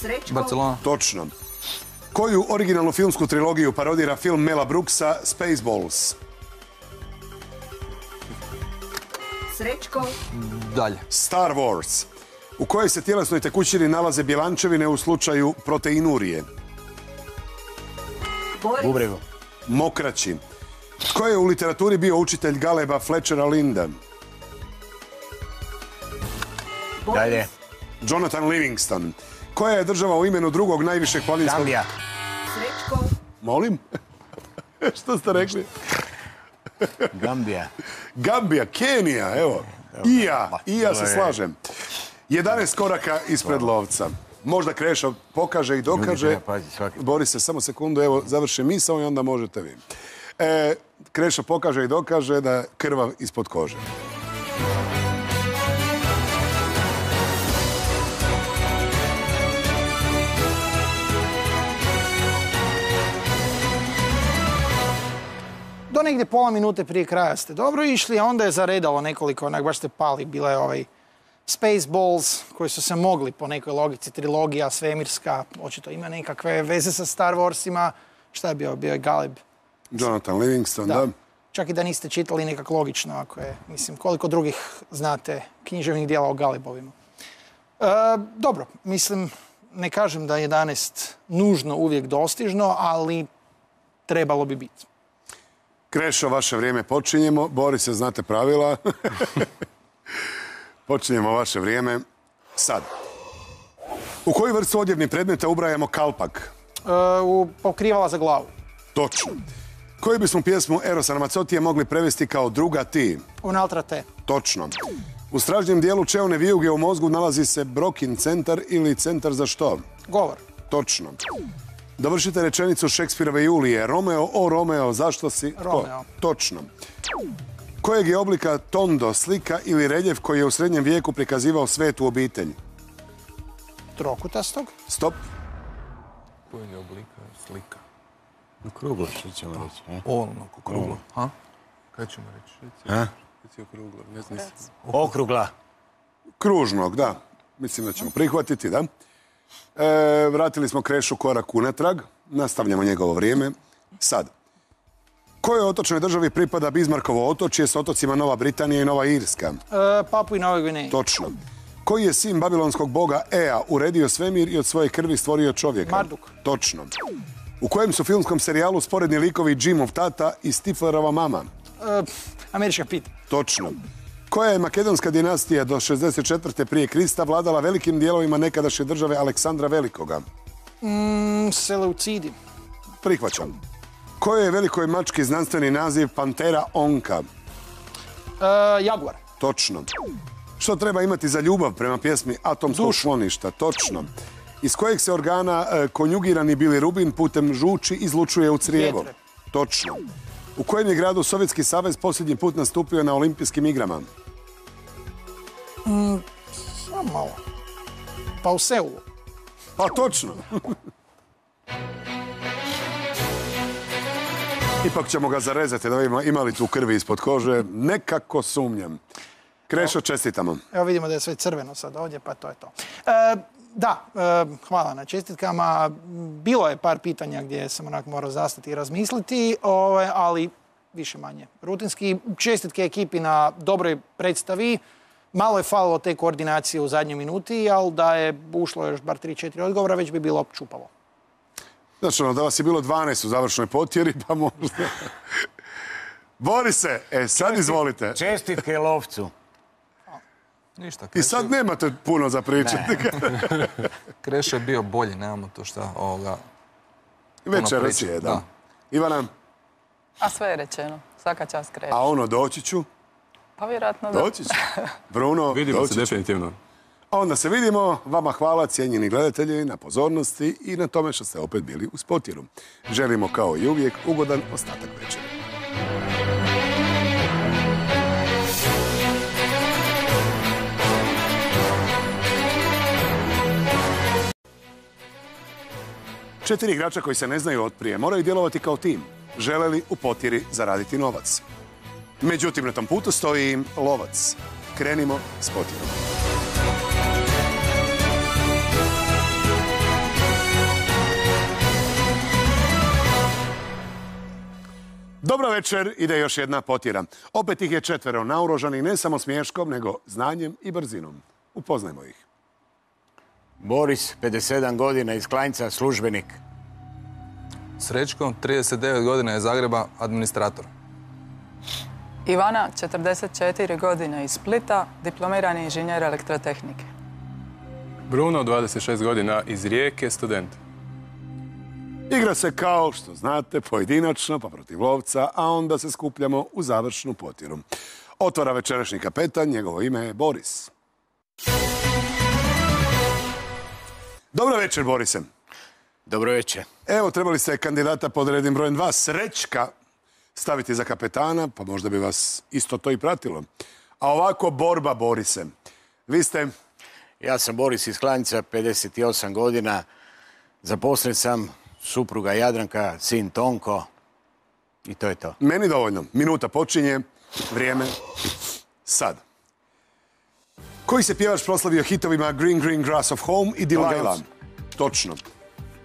Srećko. Barcelona. Točno. Koju originalnu filmsku trilogiju parodira film Mela Brooksa Spaceballs? Srećko. Dalje. Star Wars. U kojoj se tjelesnoj tekućini nalaze bjelančevine u slučaju proteinurije? Boris. Bubregu. Mokraći. Tko je u literaturi bio učitelj Galeba Fletchera Linda? Dalje. Jonathan Livingston. Koja je država u imenu drugog najvišeg planinskog... Gambija. Srećko. Molim? Što ste rekli? Gambija. Gambija, Kenija, evo. I ja, i ja se slažem. 11 koraka ispred lovca. Možda Krešo pokaže i dokaže. Boris se samo sekundu, evo, završi misao i onda možete vi. E, Krešo pokaže i dokaže da krvav ispod kože. Do negdje pola minute prije kraja ste dobro išli, a onda je zaredalo nekoliko, onak baš ste pali. Bila je ovaj Spaceballs, koji su se mogli po nekoj logici, trilogija svemirska, očito ima nekakve veze sa Star Warsima. Šta je bio? Bio je Galeb. Jonathan Livingston, da. Da. Čak i da niste čitali nekak logično, ako je, mislim, koliko drugih znate književnih dijela o Galebovima. E, dobro, mislim, ne kažem da je 11 nužno uvijek dostižno, ali trebalo bi biti. Krešo, vaše vrijeme počinjemo. Borise, znate pravila. počinjemo vaše vrijeme sad. U koju vrstu odjevnih predmeta ubrajamo kalpak? E, u pokrivala za glavu. Točno. Koju bismo pjesmu Erosa Ramazzottija mogli prevesti kao druga ti? Unaltra te. Točno. U stražnjem dijelu čeone vijuge u mozgu nalazi se Brokin centar ili centar za što? Govor. Točno. Dovršite rečenicu Šekspirove Julije. Romeo, o Romeo, zašto si... Romeo. Točno. Kojeg je oblika tondo, slika ili reljef koji je u srednjem vijeku prikazivao svetu obitelj? Trokutastog. Stop. Pojene oblika, slika. Kruglo, što ćemo reći. Ovalno, okruglo. Ha? Kaj ćemo reći? Reci, A? reci okruglo. Ne znam, Okrugla. Kružnog, da. Mislim da ćemo prihvatiti, da. E, vratili smo Krešu korak unatrag. Nastavljamo njegovo vrijeme. Sad. Kojoj otočnoj državi pripada Bizmarkovo otočje s otocima Nova Britanija i Nova Irska? E, Papu i Novoj Gvineji. Točno. Koji je sin babilonskog boga Ea uredio svemir i od svoje krvi stvorio čovjeka? Marduk. Točno. U kojem su filmskom serijalu sporedni likovi Jimov tata i Stiflerova mama? E, američka pita. Točno. Koja je makedonska dinastija do 64. prije Krista vladala velikim dijelovima nekadašnje države Aleksandra Velikoga? Mm, Seleucidi. Prihvaćam. Kojoj je velikoj mački znanstveni naziv Pantera onka? E, Jaguar. Točno. Što treba imati za ljubav prema pjesmi Atomskog Dušu. sloništa? Točno. Iz kojeg se organa e, konjugirani bilirubin putem žuči izlučuje u crijevo? Točno. U kojem je gradu Sovjetski savez posljednji put nastupio na olimpijskim igrama? Samo malo. Pa u Seulu. Pa točno. Ipak ćemo ga zarezati da vidimo ima li tu krvi ispod kože. Nekako sumnjam. Krešo, čestitamo. Evo vidimo da je sve crveno sad ovdje, pa to je to. E, da, e, hvala na čestitkama. Bilo je par pitanja gdje sam onak morao zastati i razmisliti, ovaj, ali više manje rutinski. Čestitke ekipi na dobroj predstavi. Malo je falilo te koordinacije u zadnjoj minuti, ali da je ušlo još bar 3-4 odgovora, već bi bilo čupavo. Znači, ono, da vas je bilo 12 u završnoj potjeri, pa možda... Borise, e, sad izvolite. Čestitke lovcu. Ništa, I sad nemate puno za pričati. Krešo je bio bolji, nemamo to šta ovoga. Večeras je, da. da. Ivana, A sve je rečeno. Svaka čast kreće. a ono doći ću? Pa vjerojatno da. Doći će. Bruno, Vidimo doći se će. definitivno. Onda se vidimo. Vama hvala, cijenjeni gledatelji, na pozornosti i na tome što ste opet bili u Spotiru. Želimo kao i uvijek ugodan ostatak večera. Četiri igrača koji se ne znaju od prije moraju djelovati kao tim. Žele li u potjeri zaraditi novac? Međutim, na tom putu stoji im lovac. Krenimo s potjerom. Dobro večer, ide još jedna potjera. Opet ih je četvero naoružani ne samo smješkom, nego znanjem i brzinom. Upoznajmo ih. Boris, 57 godina, iz Klanjca, službenik. Srećko, 39 godina je Zagreba, administrator. Ivana, 44 godine iz Splita, diplomirani inženjer elektrotehnike. Bruno, 26 godina, iz Rijeke, student. Igra se kao što znate pojedinačno pa protiv lovca, a onda se skupljamo u završnu potjeru. Otvara večerašnji kapetan, njegovo ime je Boris. Dobro večer, Borise. Dobro večer. Evo, trebali ste kandidata pod rednim brojem dva, Srećka, staviti za kapetana, pa možda bi vas isto to i pratilo. A ovako, borba, Borise. Vi ste, Ja sam Boris iz Klanjca, 58 godina. Zaposlen sam, supruga Jadranka, sin Tonko. I to je to. meni dovoljno. Minuta počinje, vrijeme, sad. Koji se pjevač proslavio hitovima Green Green Grass of Home i Delilah? Točno.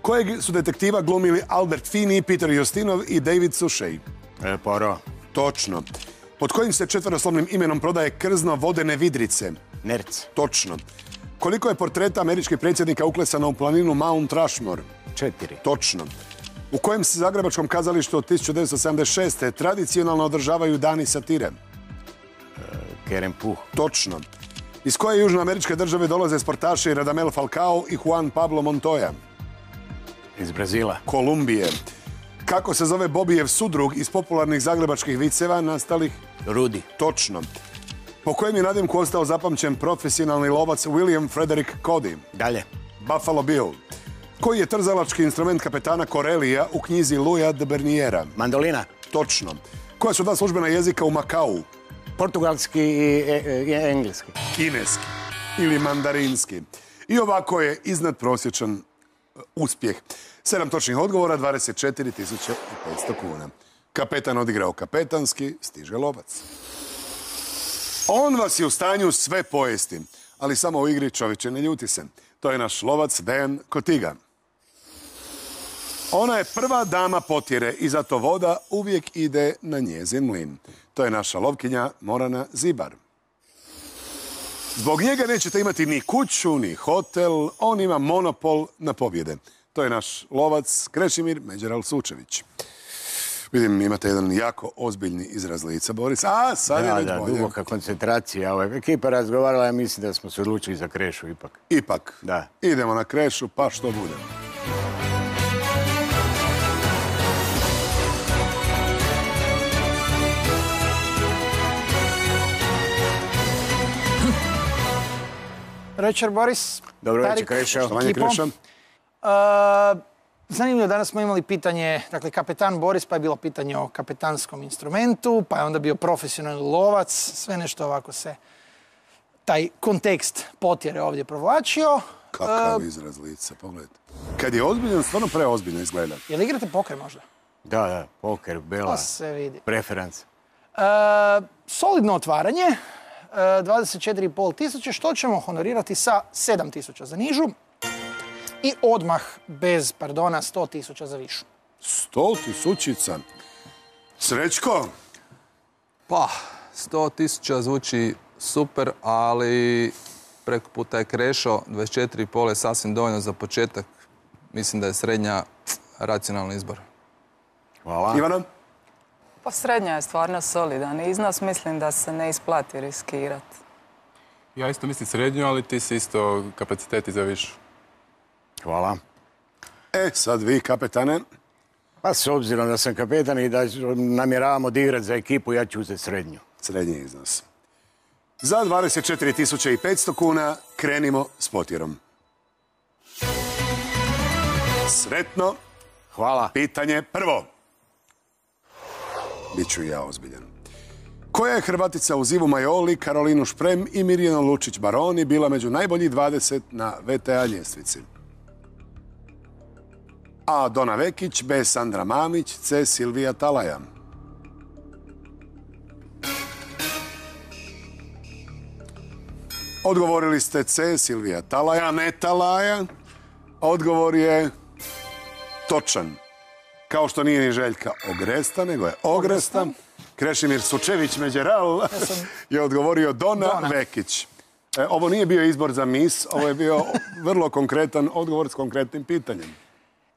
Kojeg su detektiva glumili Albert Finney, Peter Justinov i David Suchet? E, Poro, Točno. Pod kojim se četveroslovnim imenom prodaje krzno vodene vidrice? Nerc, Točno. Koliko je portreta američkih predsjednika uklesano u planinu Mount Rushmore? Četiri. Točno. U kojem se zagrebačkom kazalištu od 1976. tradicionalno održavaju dani satire? Kerem Puh, Točno. Iz koje južnoameričke države dolaze sportaši Radamel Falcao i Juan Pablo Montoya? iz Brazila. Kolumbije. Kako se zove Bobijev sudrug iz popularnih zagrebačkih viceva nastalih? Rudi, Točno. Po kojem je nadimku ostao zapamćen profesionalni lovac William Frederick Cody? dalje. Buffalo Bill. Koji je trzalački instrument kapetana Corelija u knjizi Luja de Berniera? Mandolina, Točno. Koja su dva službena jezika u Makau? portugalski i, e, i engleski. Kineski ili mandarinski. I ovako je iznad prosječan e, uspjeh. Sedam točnih odgovora, 24.500 kuna. Kapetan odigrao kapetanski, stiže lovac. On vas je u stanju sve pojesti, ali samo u igri čovječe ne ljuti se. To je naš lovac Dejan Kotiga. Ona je prva dama potjere i zato voda uvijek ide na njezin mlin. To je naša lovkinja Morana Zibar. Zbog njega nećete imati ni kuću, ni hotel, on ima monopol na pobjede. To je naš lovac Krešimir Međeral Sučević. Vidim, imate jedan jako ozbiljni izraz lica, Boris. A, sad je Da, već da, bolje. duboka koncentracija. Ova ekipa razgovarala, ja mislim da smo se odlučili za krešu ipak. Ipak, Da. idemo na krešu, pa što bude. Večer, Boris. Dobro večer, Krešo. Uh, zanimljivo, danas smo imali pitanje, dakle, kapetan Boris, pa je bilo pitanje o kapetanskom instrumentu, pa je onda bio profesionalni lovac, sve nešto ovako se taj kontekst potjere ovdje provlačio. Kakav izraz lica, pogledajte. Kad je ozbiljan, stvarno preozbiljno izgleda. Jel igrate poker možda? Da, da, poker, bela, To se vidi. preference. Uh, solidno otvaranje, uh, 24,5 tisuće, što ćemo honorirati sa 7 tisuća za nižu i odmah bez pardona 100 tisuća za višu. Sto tisućica. Srećko, Pa, 100 tisuća zvuči super, ali preko puta je krešo, 24,5 je sasvim dovoljno za početak. Mislim da je srednja racionalni izbor. Hvala. Ivana, Pa srednja je stvarno solidan iznos, mislim da se ne isplati riskirati. Ja isto mislim srednju, ali ti si isto kapaciteti za više. Hvala. e, sad vi, kapetane, Pa s obzirom da sam kapetan i da namjeravamo odigrati za ekipu, ja ću uzeti srednju. srednji iznos. Za 24.500 kuna krenimo s potjerom. Sretno, Hvala. pitanje prvo. Biću i ja ozbiljan. Koja je Hrvatica uz Ivu Majoli, Karolinu Šprem i Mirjanu Lučić-Baroni bila među najboljih 20 na VTA ljestvici? A. Dona Vekić, B. Sandra Mamić, C. Silvija Talaja. Odgovorili ste C. Silvija Talaja, ne Talaja. Odgovor je točan. Kao što nije ni Željka Ogresta, nego je Ogresta. Krešimir Sučević Međeral je odgovorio Dona, Dona. Vekić. E, ovo nije bio izbor za mis, ovo je bio vrlo konkretan odgovor s konkretnim pitanjem.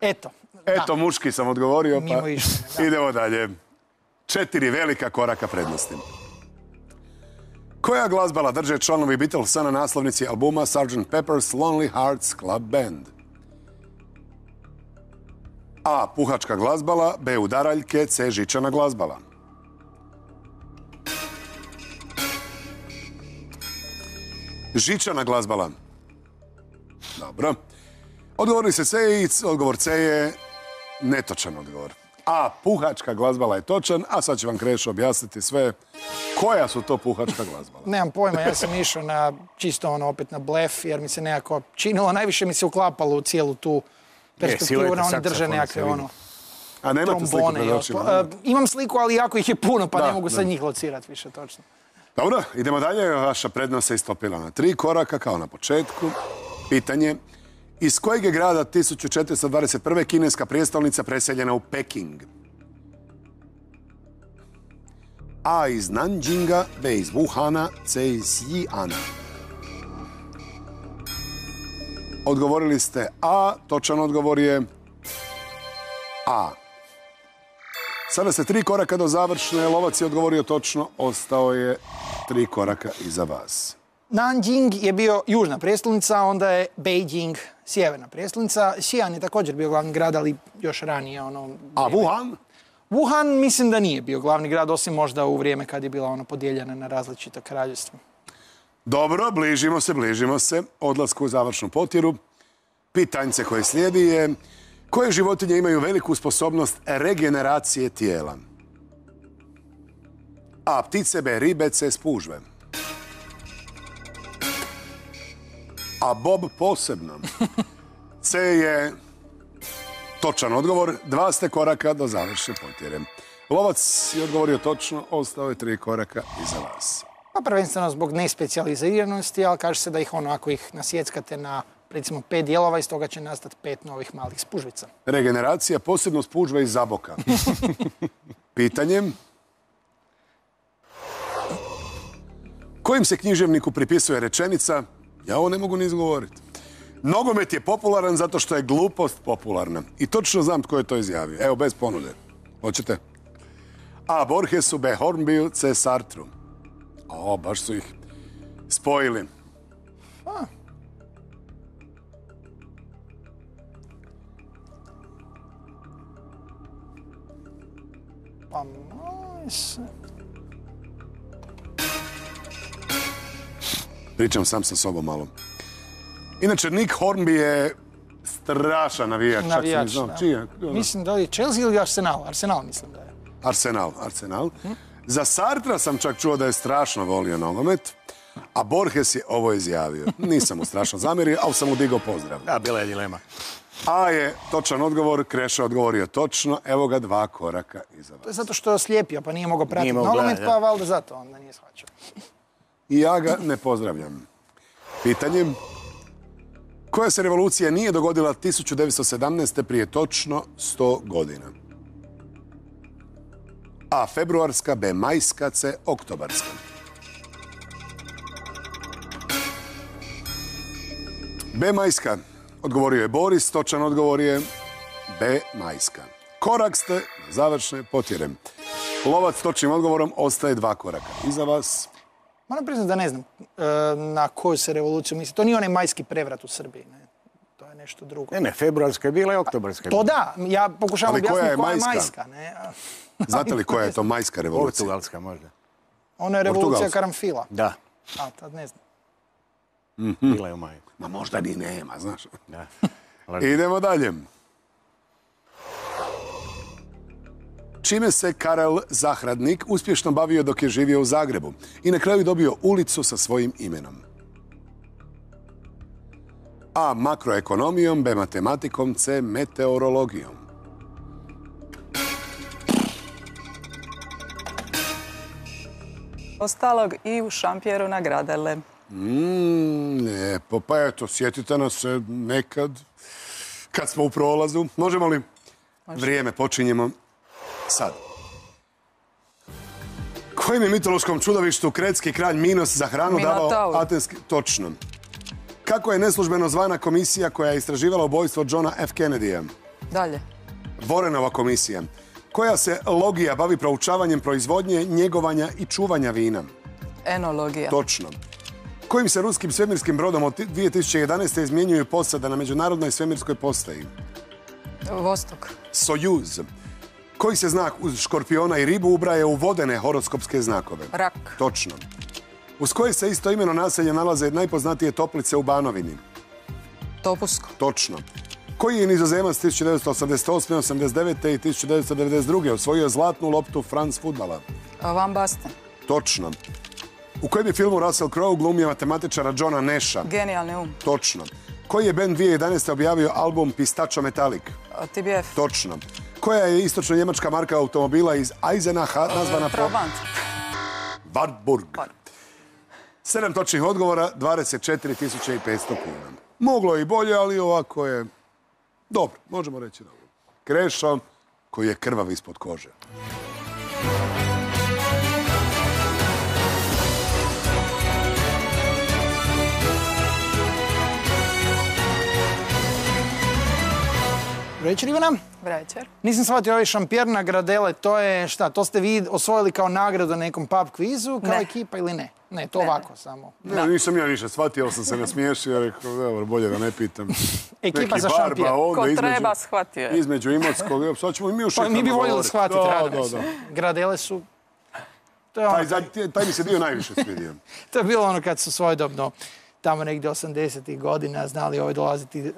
Eto. Eto, muški sam odgovorio, pa idemo dalje. Četiri velika koraka prednosti. Koja glazbala drže članovi Beatlesa na naslovnici albuma Sgt. Pepper's Lonely Hearts Club Band? A. Puhačka glazbala, B. Udaraljke, C. Žičana glazbala. Žičana glazbala. Dobro. Odgovorili se c- odgovor C je netočan odgovor. A. Puhačka glazbala je točan, a sad će vam Krešo objasniti sve koja su to puhačka glazbala. Nemam pojma, ja sam išao na čisto ono opet na blef jer mi se nekako činilo, najviše mi se uklapalo u cijelu tu perspektivu da oni drže nekakve ono A nemate sliku pred očima? Pa, e, imam sliku, ali jako ih je puno, pa Da, ne mogu sad njih locirati više točno. Dobro, idemo dalje. Vaša prednost se istopila na tri koraka, kao na početku. Pitanje. Iz kojeg je grada 1421. kineska prijestolnica preseljena u Peking? A iz Nanjinga, B iz Wuhana, C iz Xi'ana. Odgovorili ste A, točan odgovor je A. Sada ste tri koraka do završne, Lovac je odgovorio točno, ostao je tri koraka iza vas. Nanjing je bio južna prijestolnica, onda je Beijing sjeverna prijestolnica. Xi'an je također bio glavni grad, ali još ranije. Ono, A Wuhan? Wuhan mislim da nije bio glavni grad, osim možda u vrijeme kad je bila ono podijeljena na različita kraljevstva. Dobro, bližimo se, bližimo se. Odlasku u završnu potjeru. Pitanjce koje slijedi je koje životinje imaju veliku sposobnost regeneracije tijela? A. Ptice, B. Ribe, C. Spužve. A Bob posebno. C je točan odgovor. Dva ste koraka do završne potjere. Lovac je odgovorio točno, ostao je tri koraka iza vas. Pa prvenstveno zbog nespecijaliziranosti, ali kaže se da ih ono, ako ih nasjeckate na recimo pet dijelova, iz toga će nastati pet novih malih spužvica. Regeneracija, posebno spužva iz zaboka. Pitanjem. Kojim se književniku pripisuje rečenica, ja ovo ne mogu ni izgovoriti. Nogomet je popularan zato što je glupost popularna. I točno znam tko je to izjavio. Evo, bez ponude. Hoćete? A. Borgesu, B. Hornbiju, C. Sartru. O, baš su ih spojili. Pa moj se... Pričam sam sa sobom malo. Inače, Nick Hornby je strašan navijač. čak sam i Navijač, da. Ono, Mislim da je Chelsea ili Arsenal? Arsenal mislim da je. Arsenal, Arsenal. Za Sartra sam čak čuo da je strašno volio nogomet, a Borges je ovo izjavio. Nisam mu strašno zamjerio, ali sam mu digao pozdrav. Da, bila je dilema. A je točan odgovor, Kreša odgovorio točno, evo ga dva koraka iza To je vas. zato što je oslijepio, pa nije mogao pratiti nogomet, pa da. valjda zato onda nije shvaćao. I ja ga ne pozdravljam. Pitanjem. Koja se revolucija nije dogodila 1917. prije točno 100 godina? A. Februarska, B. Majska, C. Oktobarska. B. Majska. Odgovorio je Boris, točan odgovor je B. Majska. Korak ste na završne potjere. Lovac točnim odgovorom ostaje dva koraka. Iza vas Moram priznati da ne znam e, na koju se revoluciju misli. To nije onaj majski prevrat u Srbiji, ne. To je nešto drugo. Ne, ne, februarska je bila i oktobarska je To bila. da, ja pokušavam objasniti koja je majska? majska, ne. Znate li koja je to majska revolucija? Portugalska možda. Ona je revolucija karamfila. Da. A, tad ne znam. Bila je u maju. Ma možda ni nema, znaš. Da. Idemo dalje. Čime se Karel Zahradnik uspješno bavio dok je živio u Zagrebu i na kraju dobio ulicu sa svojim imenom? A. Makroekonomijom, B. Matematikom, C. Meteorologijom. Ostalog i u šampjeru nagradele. Mm, lijepo, pa eto, sjetite nas se nekad kad smo u prolazu. Možemo li? Vrijeme, počinjemo sad. Kojem je mitološkom čudovištu kretski kralj Minos za hranu davao atenski... Točno. Kako je neslužbeno zvana komisija koja je istraživala ubojstvo Johna F. Kennedyja? Dalje. Vorenova komisija. Koja se logija bavi proučavanjem proizvodnje, njegovanja i čuvanja vina? Enologija. Točno. Kojim se ruskim svemirskim brodom od 2011. izmjenjuju posada na Međunarodnoj svemirskoj postaji? Vostok. Sojuz. Koji se znak uz škorpiona i ribu ubraje u vodene horoskopske znakove? Rak. Točno. Uz koje se isto imeno naselje nalaze najpoznatije toplice u Banovini? Topusko. Točno. Koji je nizozemac 1988. 89. i 1992. osvojio zlatnu loptu France futbala? Van Basten. Točno. U kojem je filmu Russell Crowe glumio matematičara Johna Nasha? Genijalni um. Točno. Koji je band 2011. objavio album Pistachio Metallic? TBF. Točno. Koja je istočno-njemačka marka automobila iz Eisenacha nazvana po... Trabant. Wartburg. Sedam točnih odgovora, 24.500 kuna. Moglo je i bolje, ali ovako je... Dobro, možemo reći dobro. Krešo koji je krvav ispod kože. Večer Ivana. Večer. Nisam shvatio ovaj šampijer na gradele, to je šta, to ste vi osvojili kao nagradu na nekom pub kvizu, kao Ne. ekipa ili ne? Ne, to ovako samo. Ne, nisam ja više shvatio, ali sam se nasmiješio, rekao, dobro, bolje da ne pitam. Ekipa Neki za onda Ko između- treba, shvatio je. Između Imotskog, sad ćemo i mi još Pa mi bi voljeli shvatiti, mi se. Gradele su... To je, ono, Taj, mi se dio najviše svidio. to je bilo ono kad su svojedobno tamo negdje 80. godina znali ovaj dolaziti e,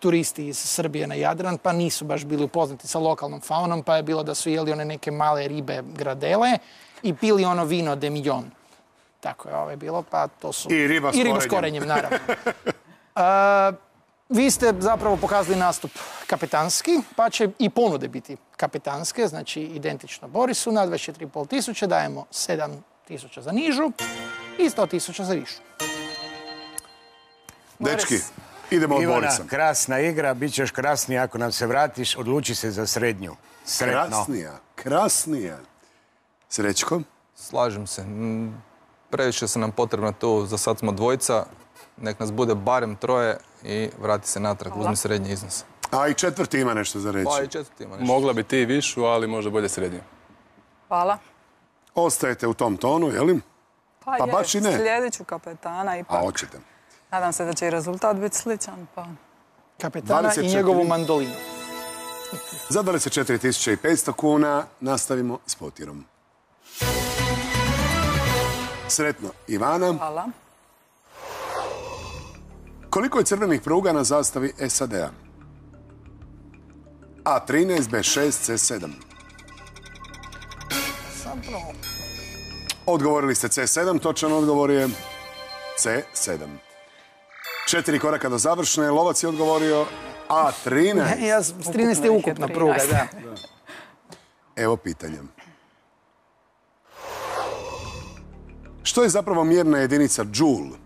turisti iz Srbije na Jadran, pa nisu baš bili upoznati sa lokalnom faunom, pa je bilo da su jeli one neke male ribe gradele i pili ono vino de Millon. Tako je ovaj bilo, pa to su... I riba s I riba s korenjem. korenjem, naravno. E, vi ste zapravo pokazali nastup kapetanski, pa će i ponude biti kapetanske, znači identično Borisu na 24,5 tisuće, dajemo 7 tisuća za nižu i 100 tisuća za višu. Dečki, idemo od Ivana, Borisa. krasna igra, bit ćeš krasniji ako nam se vratiš, odluči se za srednju. Sretno. Krasnija, krasnija. Srećko? Slažem se. Previše su nam potrebna tu, za sad smo dvojica. Nek nas bude barem troje i vrati se natrag, uzmi srednji iznos. A i četvrti ima nešto za reći. Pa i četvrti ima nešto. Mogla bi ti višu, ali možda bolje srednju. Hvala. Ostajete u tom tonu, je li? Pa, Pa je, baš i ne. Slijedit ću kapetana A ipak. hoćete. Nadam se da će i rezultat biti sličan, pa... Kapetana 24. i njegovu mandolinu. Za 24.500 kuna nastavimo s potirom. Sretno Ivana. Hvala. Koliko je crvenih pruga na zastavi SAD-a? A13, B6, C7. Zapravo, Odgovorili ste C7, točan odgovor je C7. Četiri koraka do završne, Lovac je odgovorio A13. ja, s 13 je ukupna pruga, 13. da. Evo pitanje. Što je zapravo mjerna jedinica Joule?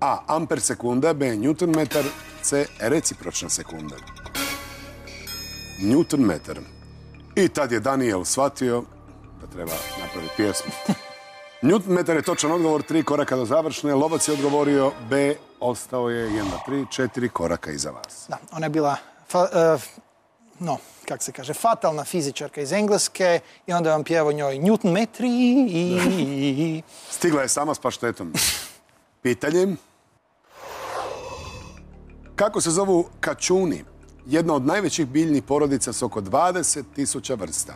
A. Amper sekunda, B. Newton metar, C. Recipročna sekunda. Newton metar. I tad je Daniel shvatio da treba napraviti pjesmu. Newton metar je točan odgovor, tri koraka do završne. Lovac je odgovorio B. Ostao je 1, 3, 4 koraka iza vas. Da, ona je bila, fa- e, no, kak se kaže, fatalna fizičarka iz Engleske i onda vam pjeva njoj Newton metri i... Stigla je sama s paštetom. Pitanje. Kako se zovu kačuni? Jedna od najvećih biljnih porodica s oko 20.000 vrsta.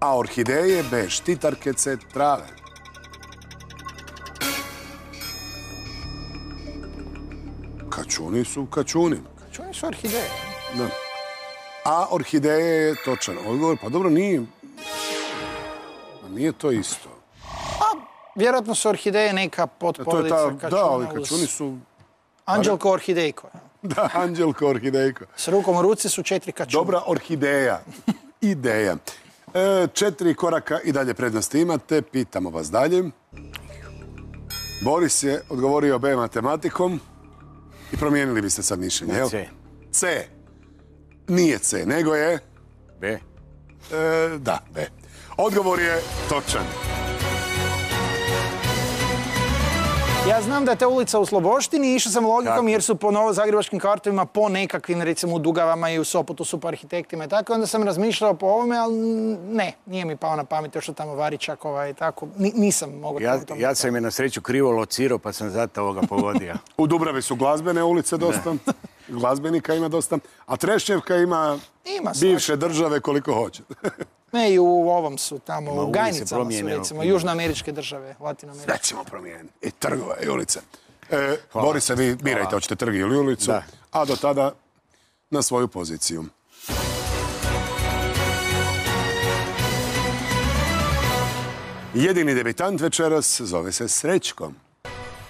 A. Orhideje, B. Štitarke, C. Trave. Kačuni su kačuni. Čuni su orhideje. Da. A. Orhideje je točan odgovor. Pa dobro, nije... Nije to isto. Vjerojatno su orhideje neka To je potporodica ta, da, ali kačuni su... Anđelko orhidejko. Da, anđelko orhidejko. S rukom u ruci su četiri kačuna. Dobra orhideja. Ideja. E, četiri koraka i dalje prednosti imate. Pitamo vas dalje. Boris je odgovorio B matematikom i promijenili biste sad mišljenje. jel? C. C. Nije C, nego je... B. e, da, B. Odgovor je točan. Ja znam da je ta ulica u Sloboštini i išao sam logikom Tako. jer su po novozagrebačkim kartovima po nekakvim recimo u Dugavama i u Sopotu su po arhitektima i tako. Onda sam razmišljao po ovome, ali ne, nije mi pao na pamet još tamo Varičakova i tako. Ni- nisam mogao Ja, ja sam je na sreću krivo locirao pa sam zato ovoga pogodio. U Dubravi su glazbene ulice dosta. Glazbenika ima dosta. A Trešnjevka ima, Ima bivše države koliko hoće. Ne, i u ovom su tamo, Ima u Gajnicama su recimo, južnoameričke države, latinoameričke. Sve ćemo promijeniti. I trgove i ulice. E, Borise, vi birajte, hoćete trg ili ulicu, Da. a do tada na svoju poziciju. Jedini debitant večeras zove se Srećko.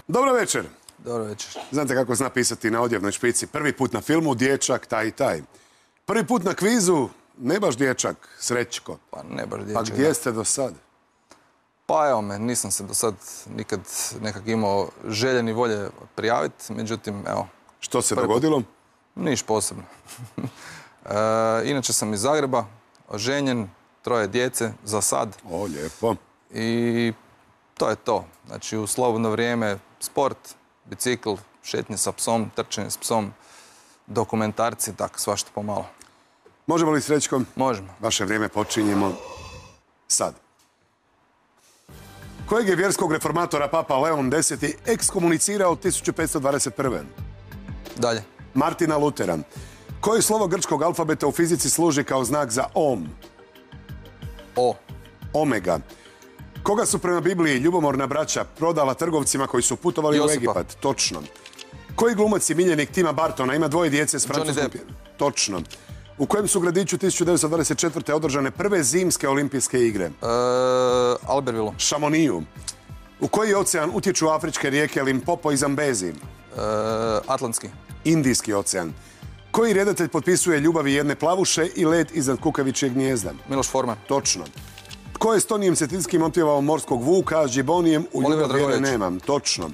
Dobro večer. Dobro večer. Znate kako zna pisati na odjevnoj špici. Prvi put na filmu, dječak, taj i taj. Prvi put na kvizu, ne baš dječak, Srećko. Pa ne baš Pa dječak. gdje ste do sad? Pa evo me, nisam se do sad nikad nekak imao želje ni volje prijaviti, međutim, evo, Što se Prvi dogodilo? niš posebno. E, inače sam iz Zagreba, oženjen, troje djece za sad O, lijepo. i to je to. Znači u slobodno vrijeme sport, bicikl, šetnje sa psom, trčanje s psom, dokumentarci, tako svašta pomalo. Možemo li Srećko? Možemo. Vaše vrijeme počinjemo sad. Kojeg je vjerskog reformatora Papa Leon X ekskomunicirao 1521. Dalje. Martina Lutera. Koje slovo grčkog alfabeta u fizici služi kao znak za om? O. Omega. Koga su prema Bibliji ljubomorna braća prodala trgovcima koji su putovali u. Egipat? Točno. Koji glumac je miljenik Tima Bartona? Ima dvoje djece s francuskom... Točno. U kojem su gradiću 1924. održane prve zimske olimpijske igre? E. Šamoniju. U koji ocean utječu afričke rijeke Limpopo i Zambezi? E, Atlantski. Indijski ocean. Koji redatelj potpisuje ljubavi jedne plavuše i led iznad kukavičjeg gnijezda? Miloš Forman. Točno. Tko je s Tonijem Cetinskim otpjevao morskog vuka, s Džibonijem u Oliver ljubav vjere Dragović. nemam? Točno.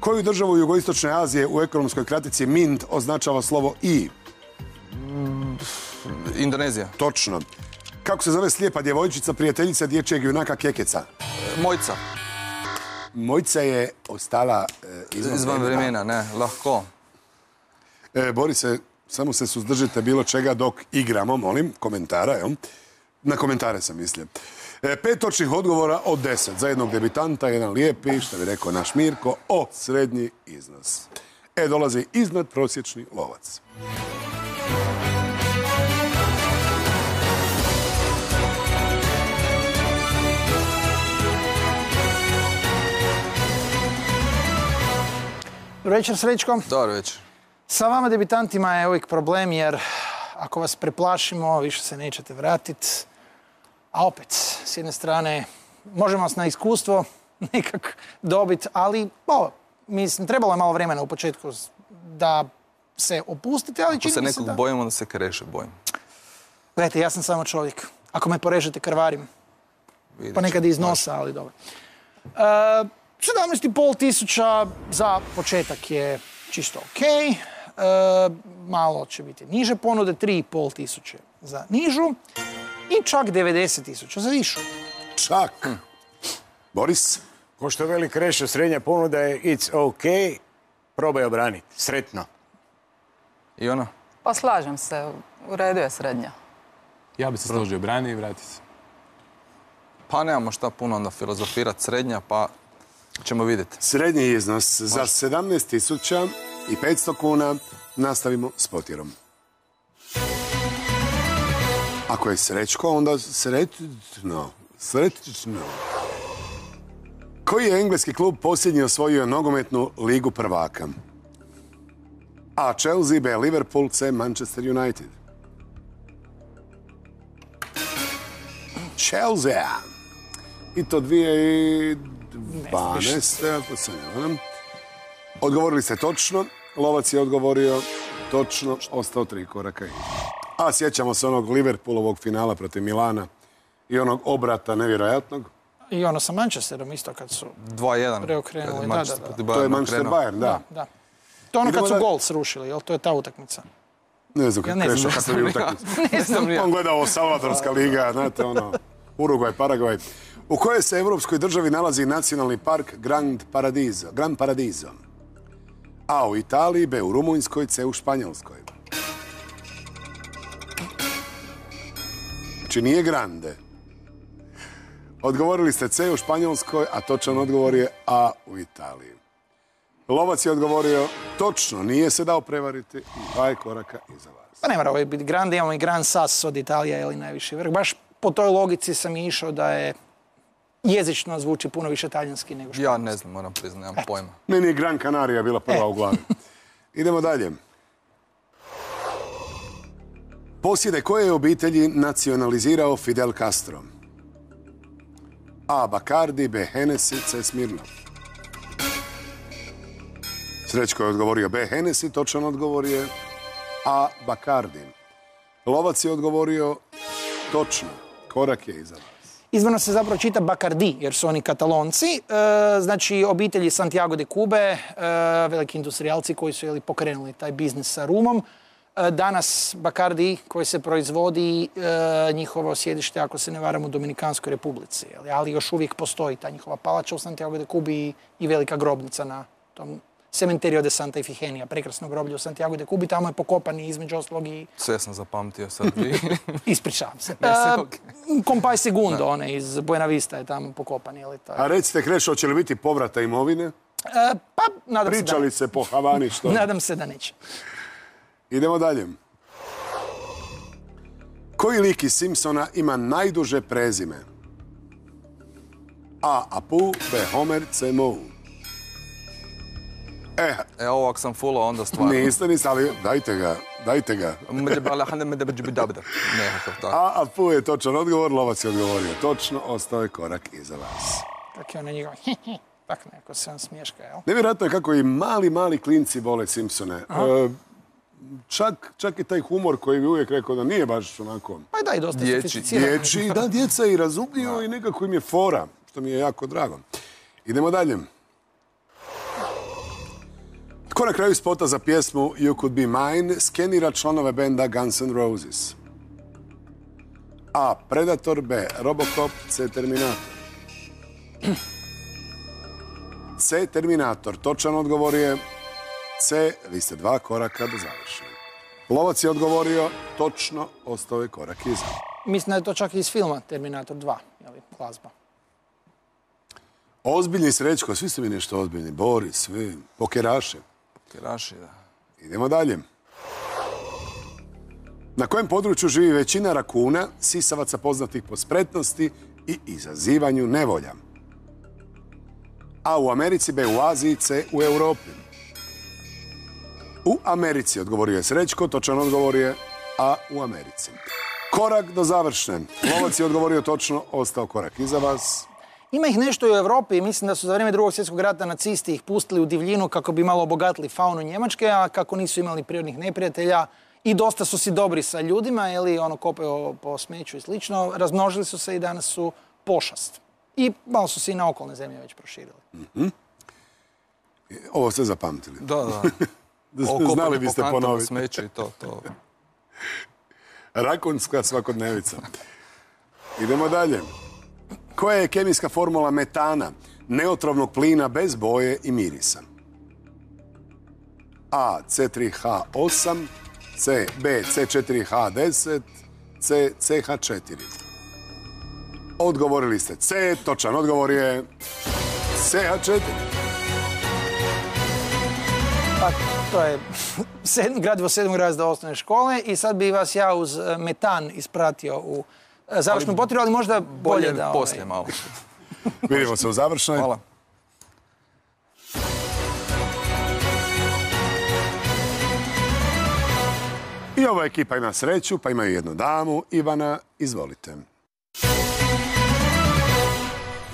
Koju državu jugoistočne Azije u ekonomskoj kratici MINT označava slovo I? Indonezija. Točno. Kako se zove slijepa djevojčica, prijateljica dječjeg junaka Kekeca? Mojca. Mojca je ostala e, izvan, vremena, ne, lahko. E, Borise, samo se suzdržite bilo čega dok igramo, molim, komentara, jel? Na komentare sam mislio. E, pet točnih odgovora od deset. Za jednog debitanta, jedan lijepi, što bi rekao naš Mirko, o srednji iznos. E, dolazi iznad prosječni lovac. Dobro večer, Srećko. Dobro večer. Sa vama debitantima je uvijek problem jer ako vas preplašimo, više se nećete vratiti. A opet, s jedne strane, možemo vas na iskustvo nekak dobiti, ali o, mislim, trebalo je malo vremena u početku da se opustite, ali Ako čini se mi se nekog da... bojim, onda se kreše bojim. Gledajte, ja sam samo čovjek. Ako me porežete, krvarim. Vidjet Pa nekad i iz nosa, ali dobro. E, 17,5 tisuća za početak je čisto ok. E, malo će biti niže ponude, 3,5 tisuće za nižu i čak 90 tisuća za višu. Čak. Boris, Ko što veli Krešo, srednja ponuda je it's ok, probaj obraniti. Sretno. I ono? Pa slažem se, u redu je srednja. Ja bi se složio brani i vrati se. Pa nemamo šta puno onda filozofirat srednja, pa ćemo vidjeti. srednji iznos za 17.500 i 500 kuna. Nastavimo s potjerom. Ako je Srećko, onda sretno. Sretno. Koji je engleski klub posljednji osvojio nogometnu ligu prvaka? A. Chelsea, B. Liverpool, C. Manchester United. Chelsea. I to 2012. ako se ne varam. Odgovorili ste točno. Lovac je odgovorio točno. Ostao tri koraka. iza. A sjećamo se onog Liverpoolovog finala protiv Milana i onog obrata nevjerojatnog. I ono sa Manchesterom isto kad su... 2-1. Preokrenuli, da, da, da. To je Manchester. Bayern, da. Da. To je ono kad su gol srušili, jel? To je ta utakmica. Ne znam Ja kako kad vi. Ne znam ni ja. On gleda ovo Salvadorska liga, znate ono, Urugvaj, Paragvaj. U kojoj se evropskoj državi nalazi nacionalni park Grand Paradiso? Grand Paradiso. A u Italiji, B u Rumunjskoj, C u Španjolskoj. Znači nije grande. Odgovorili ste C u Španjolskoj, a točan odgovor je A u Italiji. Lovac je odgovorio točno, nije se dao prevariti i dva je koraka iza vas. Pa ne mora ovo biti Grande, imamo i Grand Sas od Italije ili najviši vrh. Baš po toj logici sam išao da je jezično zvuči puno više talijanski nego što. Ja ne znam, moram priznati, nemam pojma. Meni je Gran Canaria bila prva u glavi. Idemo dalje. Posjede koje je obitelji nacionalizirao Fidel Castro? A. Bacardi, B. Hennessy, C. Smirnov. Srećko je odgovorio B. Hennessy, točan odgovor je A. Bacardi. Lovac je odgovorio točno. Korak je iza vas. Izvorno se zapravo čita Bacardi, jer su oni katalonci. E, znači, obitelji Santiago de Cube, e, veliki industrijalci koji su jeli, pokrenuli taj biznis sa rumom. E, danas Bacardi koji se proizvodi, e, njihovo sjedište, ako se ne varam, u Dominikanskoj republici. ali još uvijek postoji ta njihova palača u Santiago de Cubi i, velika grobnica na tom Cementerio de Santa Ifigenia, prekrasno groblje u Santiago de Cubi. Tamo je pokopan i između ostalog i Sve sam zapamtio sad. vi. Ispričavam se. E. Kompaj Segundo, onaj iz Buena Vista je tamo pokopan. Je li to? A recite, Krešo, hoće li biti povrata imovine? Pa, nadam se da, Pričali se po Havani što? nadam se da neće. Idemo dalje. Koji lik iz Simpsona ima najduže prezime? A. Apu, B. Homer, C. Moe. E, E, ovo ako sam fulao, onda stvarno. niste, niste, ali dajte ga, dajte ga. Tako. A. Apu je točan odgovor, Lovac je odgovorio točno, ostao je korak iza vas. Kako je ona njegova, tak neko se on smješka, jel? Nevjerojatno je kako i mali, mali klinci vole Simpsone. E, čak, čak i taj humor koji bi uvijek rekao da nije baš onako Pa da, i dosta sofisticiran. dječji. Da, djeca i razumiju i nekako im je fora, što mi je jako drago. Idemo dalje. Tko na kraju spota za pjesmu You Could Be Mine skenira članove benda Guns N' Roses? A. Predator, B. Robocop, C. Terminator. C. Terminator. Točan odgovor je C. Vi ste dva koraka do završenja. Lovac je odgovorio točno, ostao je korak iza. Mislim da je to čak i iz filma Terminator 2, jel, glazba. Ozbiljni Srećko, svi ste mi nešto ozbiljni. Boris, svi, pokeraše. Kiraši, da. Idemo dalje. Na kojem području živi većina rakuna, sisavaca poznatih po spretnosti i izazivanju nevolja? A u Americi, B u Aziji, C u Europi. U Americi, odgovorio je Srećko, točan odgovor je A u Americi. Korak do završne. Lovac je odgovorio točno, ostao korak iza vas. Ima ih nešto i u Europi, mislim da su za vrijeme drugog svjetskog rata nacisti ih pustili u divljinu kako bi malo obogatili faunu Njemačke, a kako nisu imali prirodnih neprijatelja i dosta su si dobri sa ljudima, ili ono kopaju po smeću i slično, razmnožili su se i danas su pošast. I malo su se i na okolne zemlje već proširili. Ovo ste zapamtili. Da, da. Znali biste ponoviti. Smeće i to, to. Rakonska svakodnevica. Idemo dalje. Koja je kemijska formula metana, neotrovnog plina bez boje i mirisa? A. C3H8, C. B. C4H10, C. CH4. Odgovorili ste C, točan odgovor je CH4. To je sedm, gradivo sedmog razreda osnovne škole i sad bi vas ja uz e, metan ispratio u e, završnu potrebu, ali možda bolje, Bolje da... ovaj, poslije malo. Vidimo se u završnoj. Hvala. I ova ekipa ima sreću, pa imaju jednu damu. Ivana, izvolite.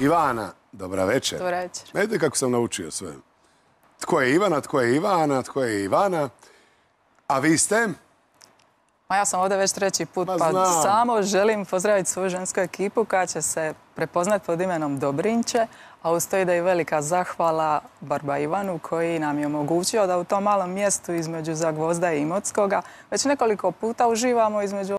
Ivana, dobra večer. Dobar večer. Vidite kako sam naučio sve. Tko je Ivana, tko je Ivana, tko je Ivana. A vi ste? Ma ja sam ovdje već treći put, pa samo želim pozdraviti svoju žensku ekipu koja će se prepoznati pod imenom Dobrinče, a uz to ide i velika zahvala Barba Ivanu koji nam je omogućio da u tom malom mjestu između Zagvozda i Imotskoga već nekoliko puta uživamo između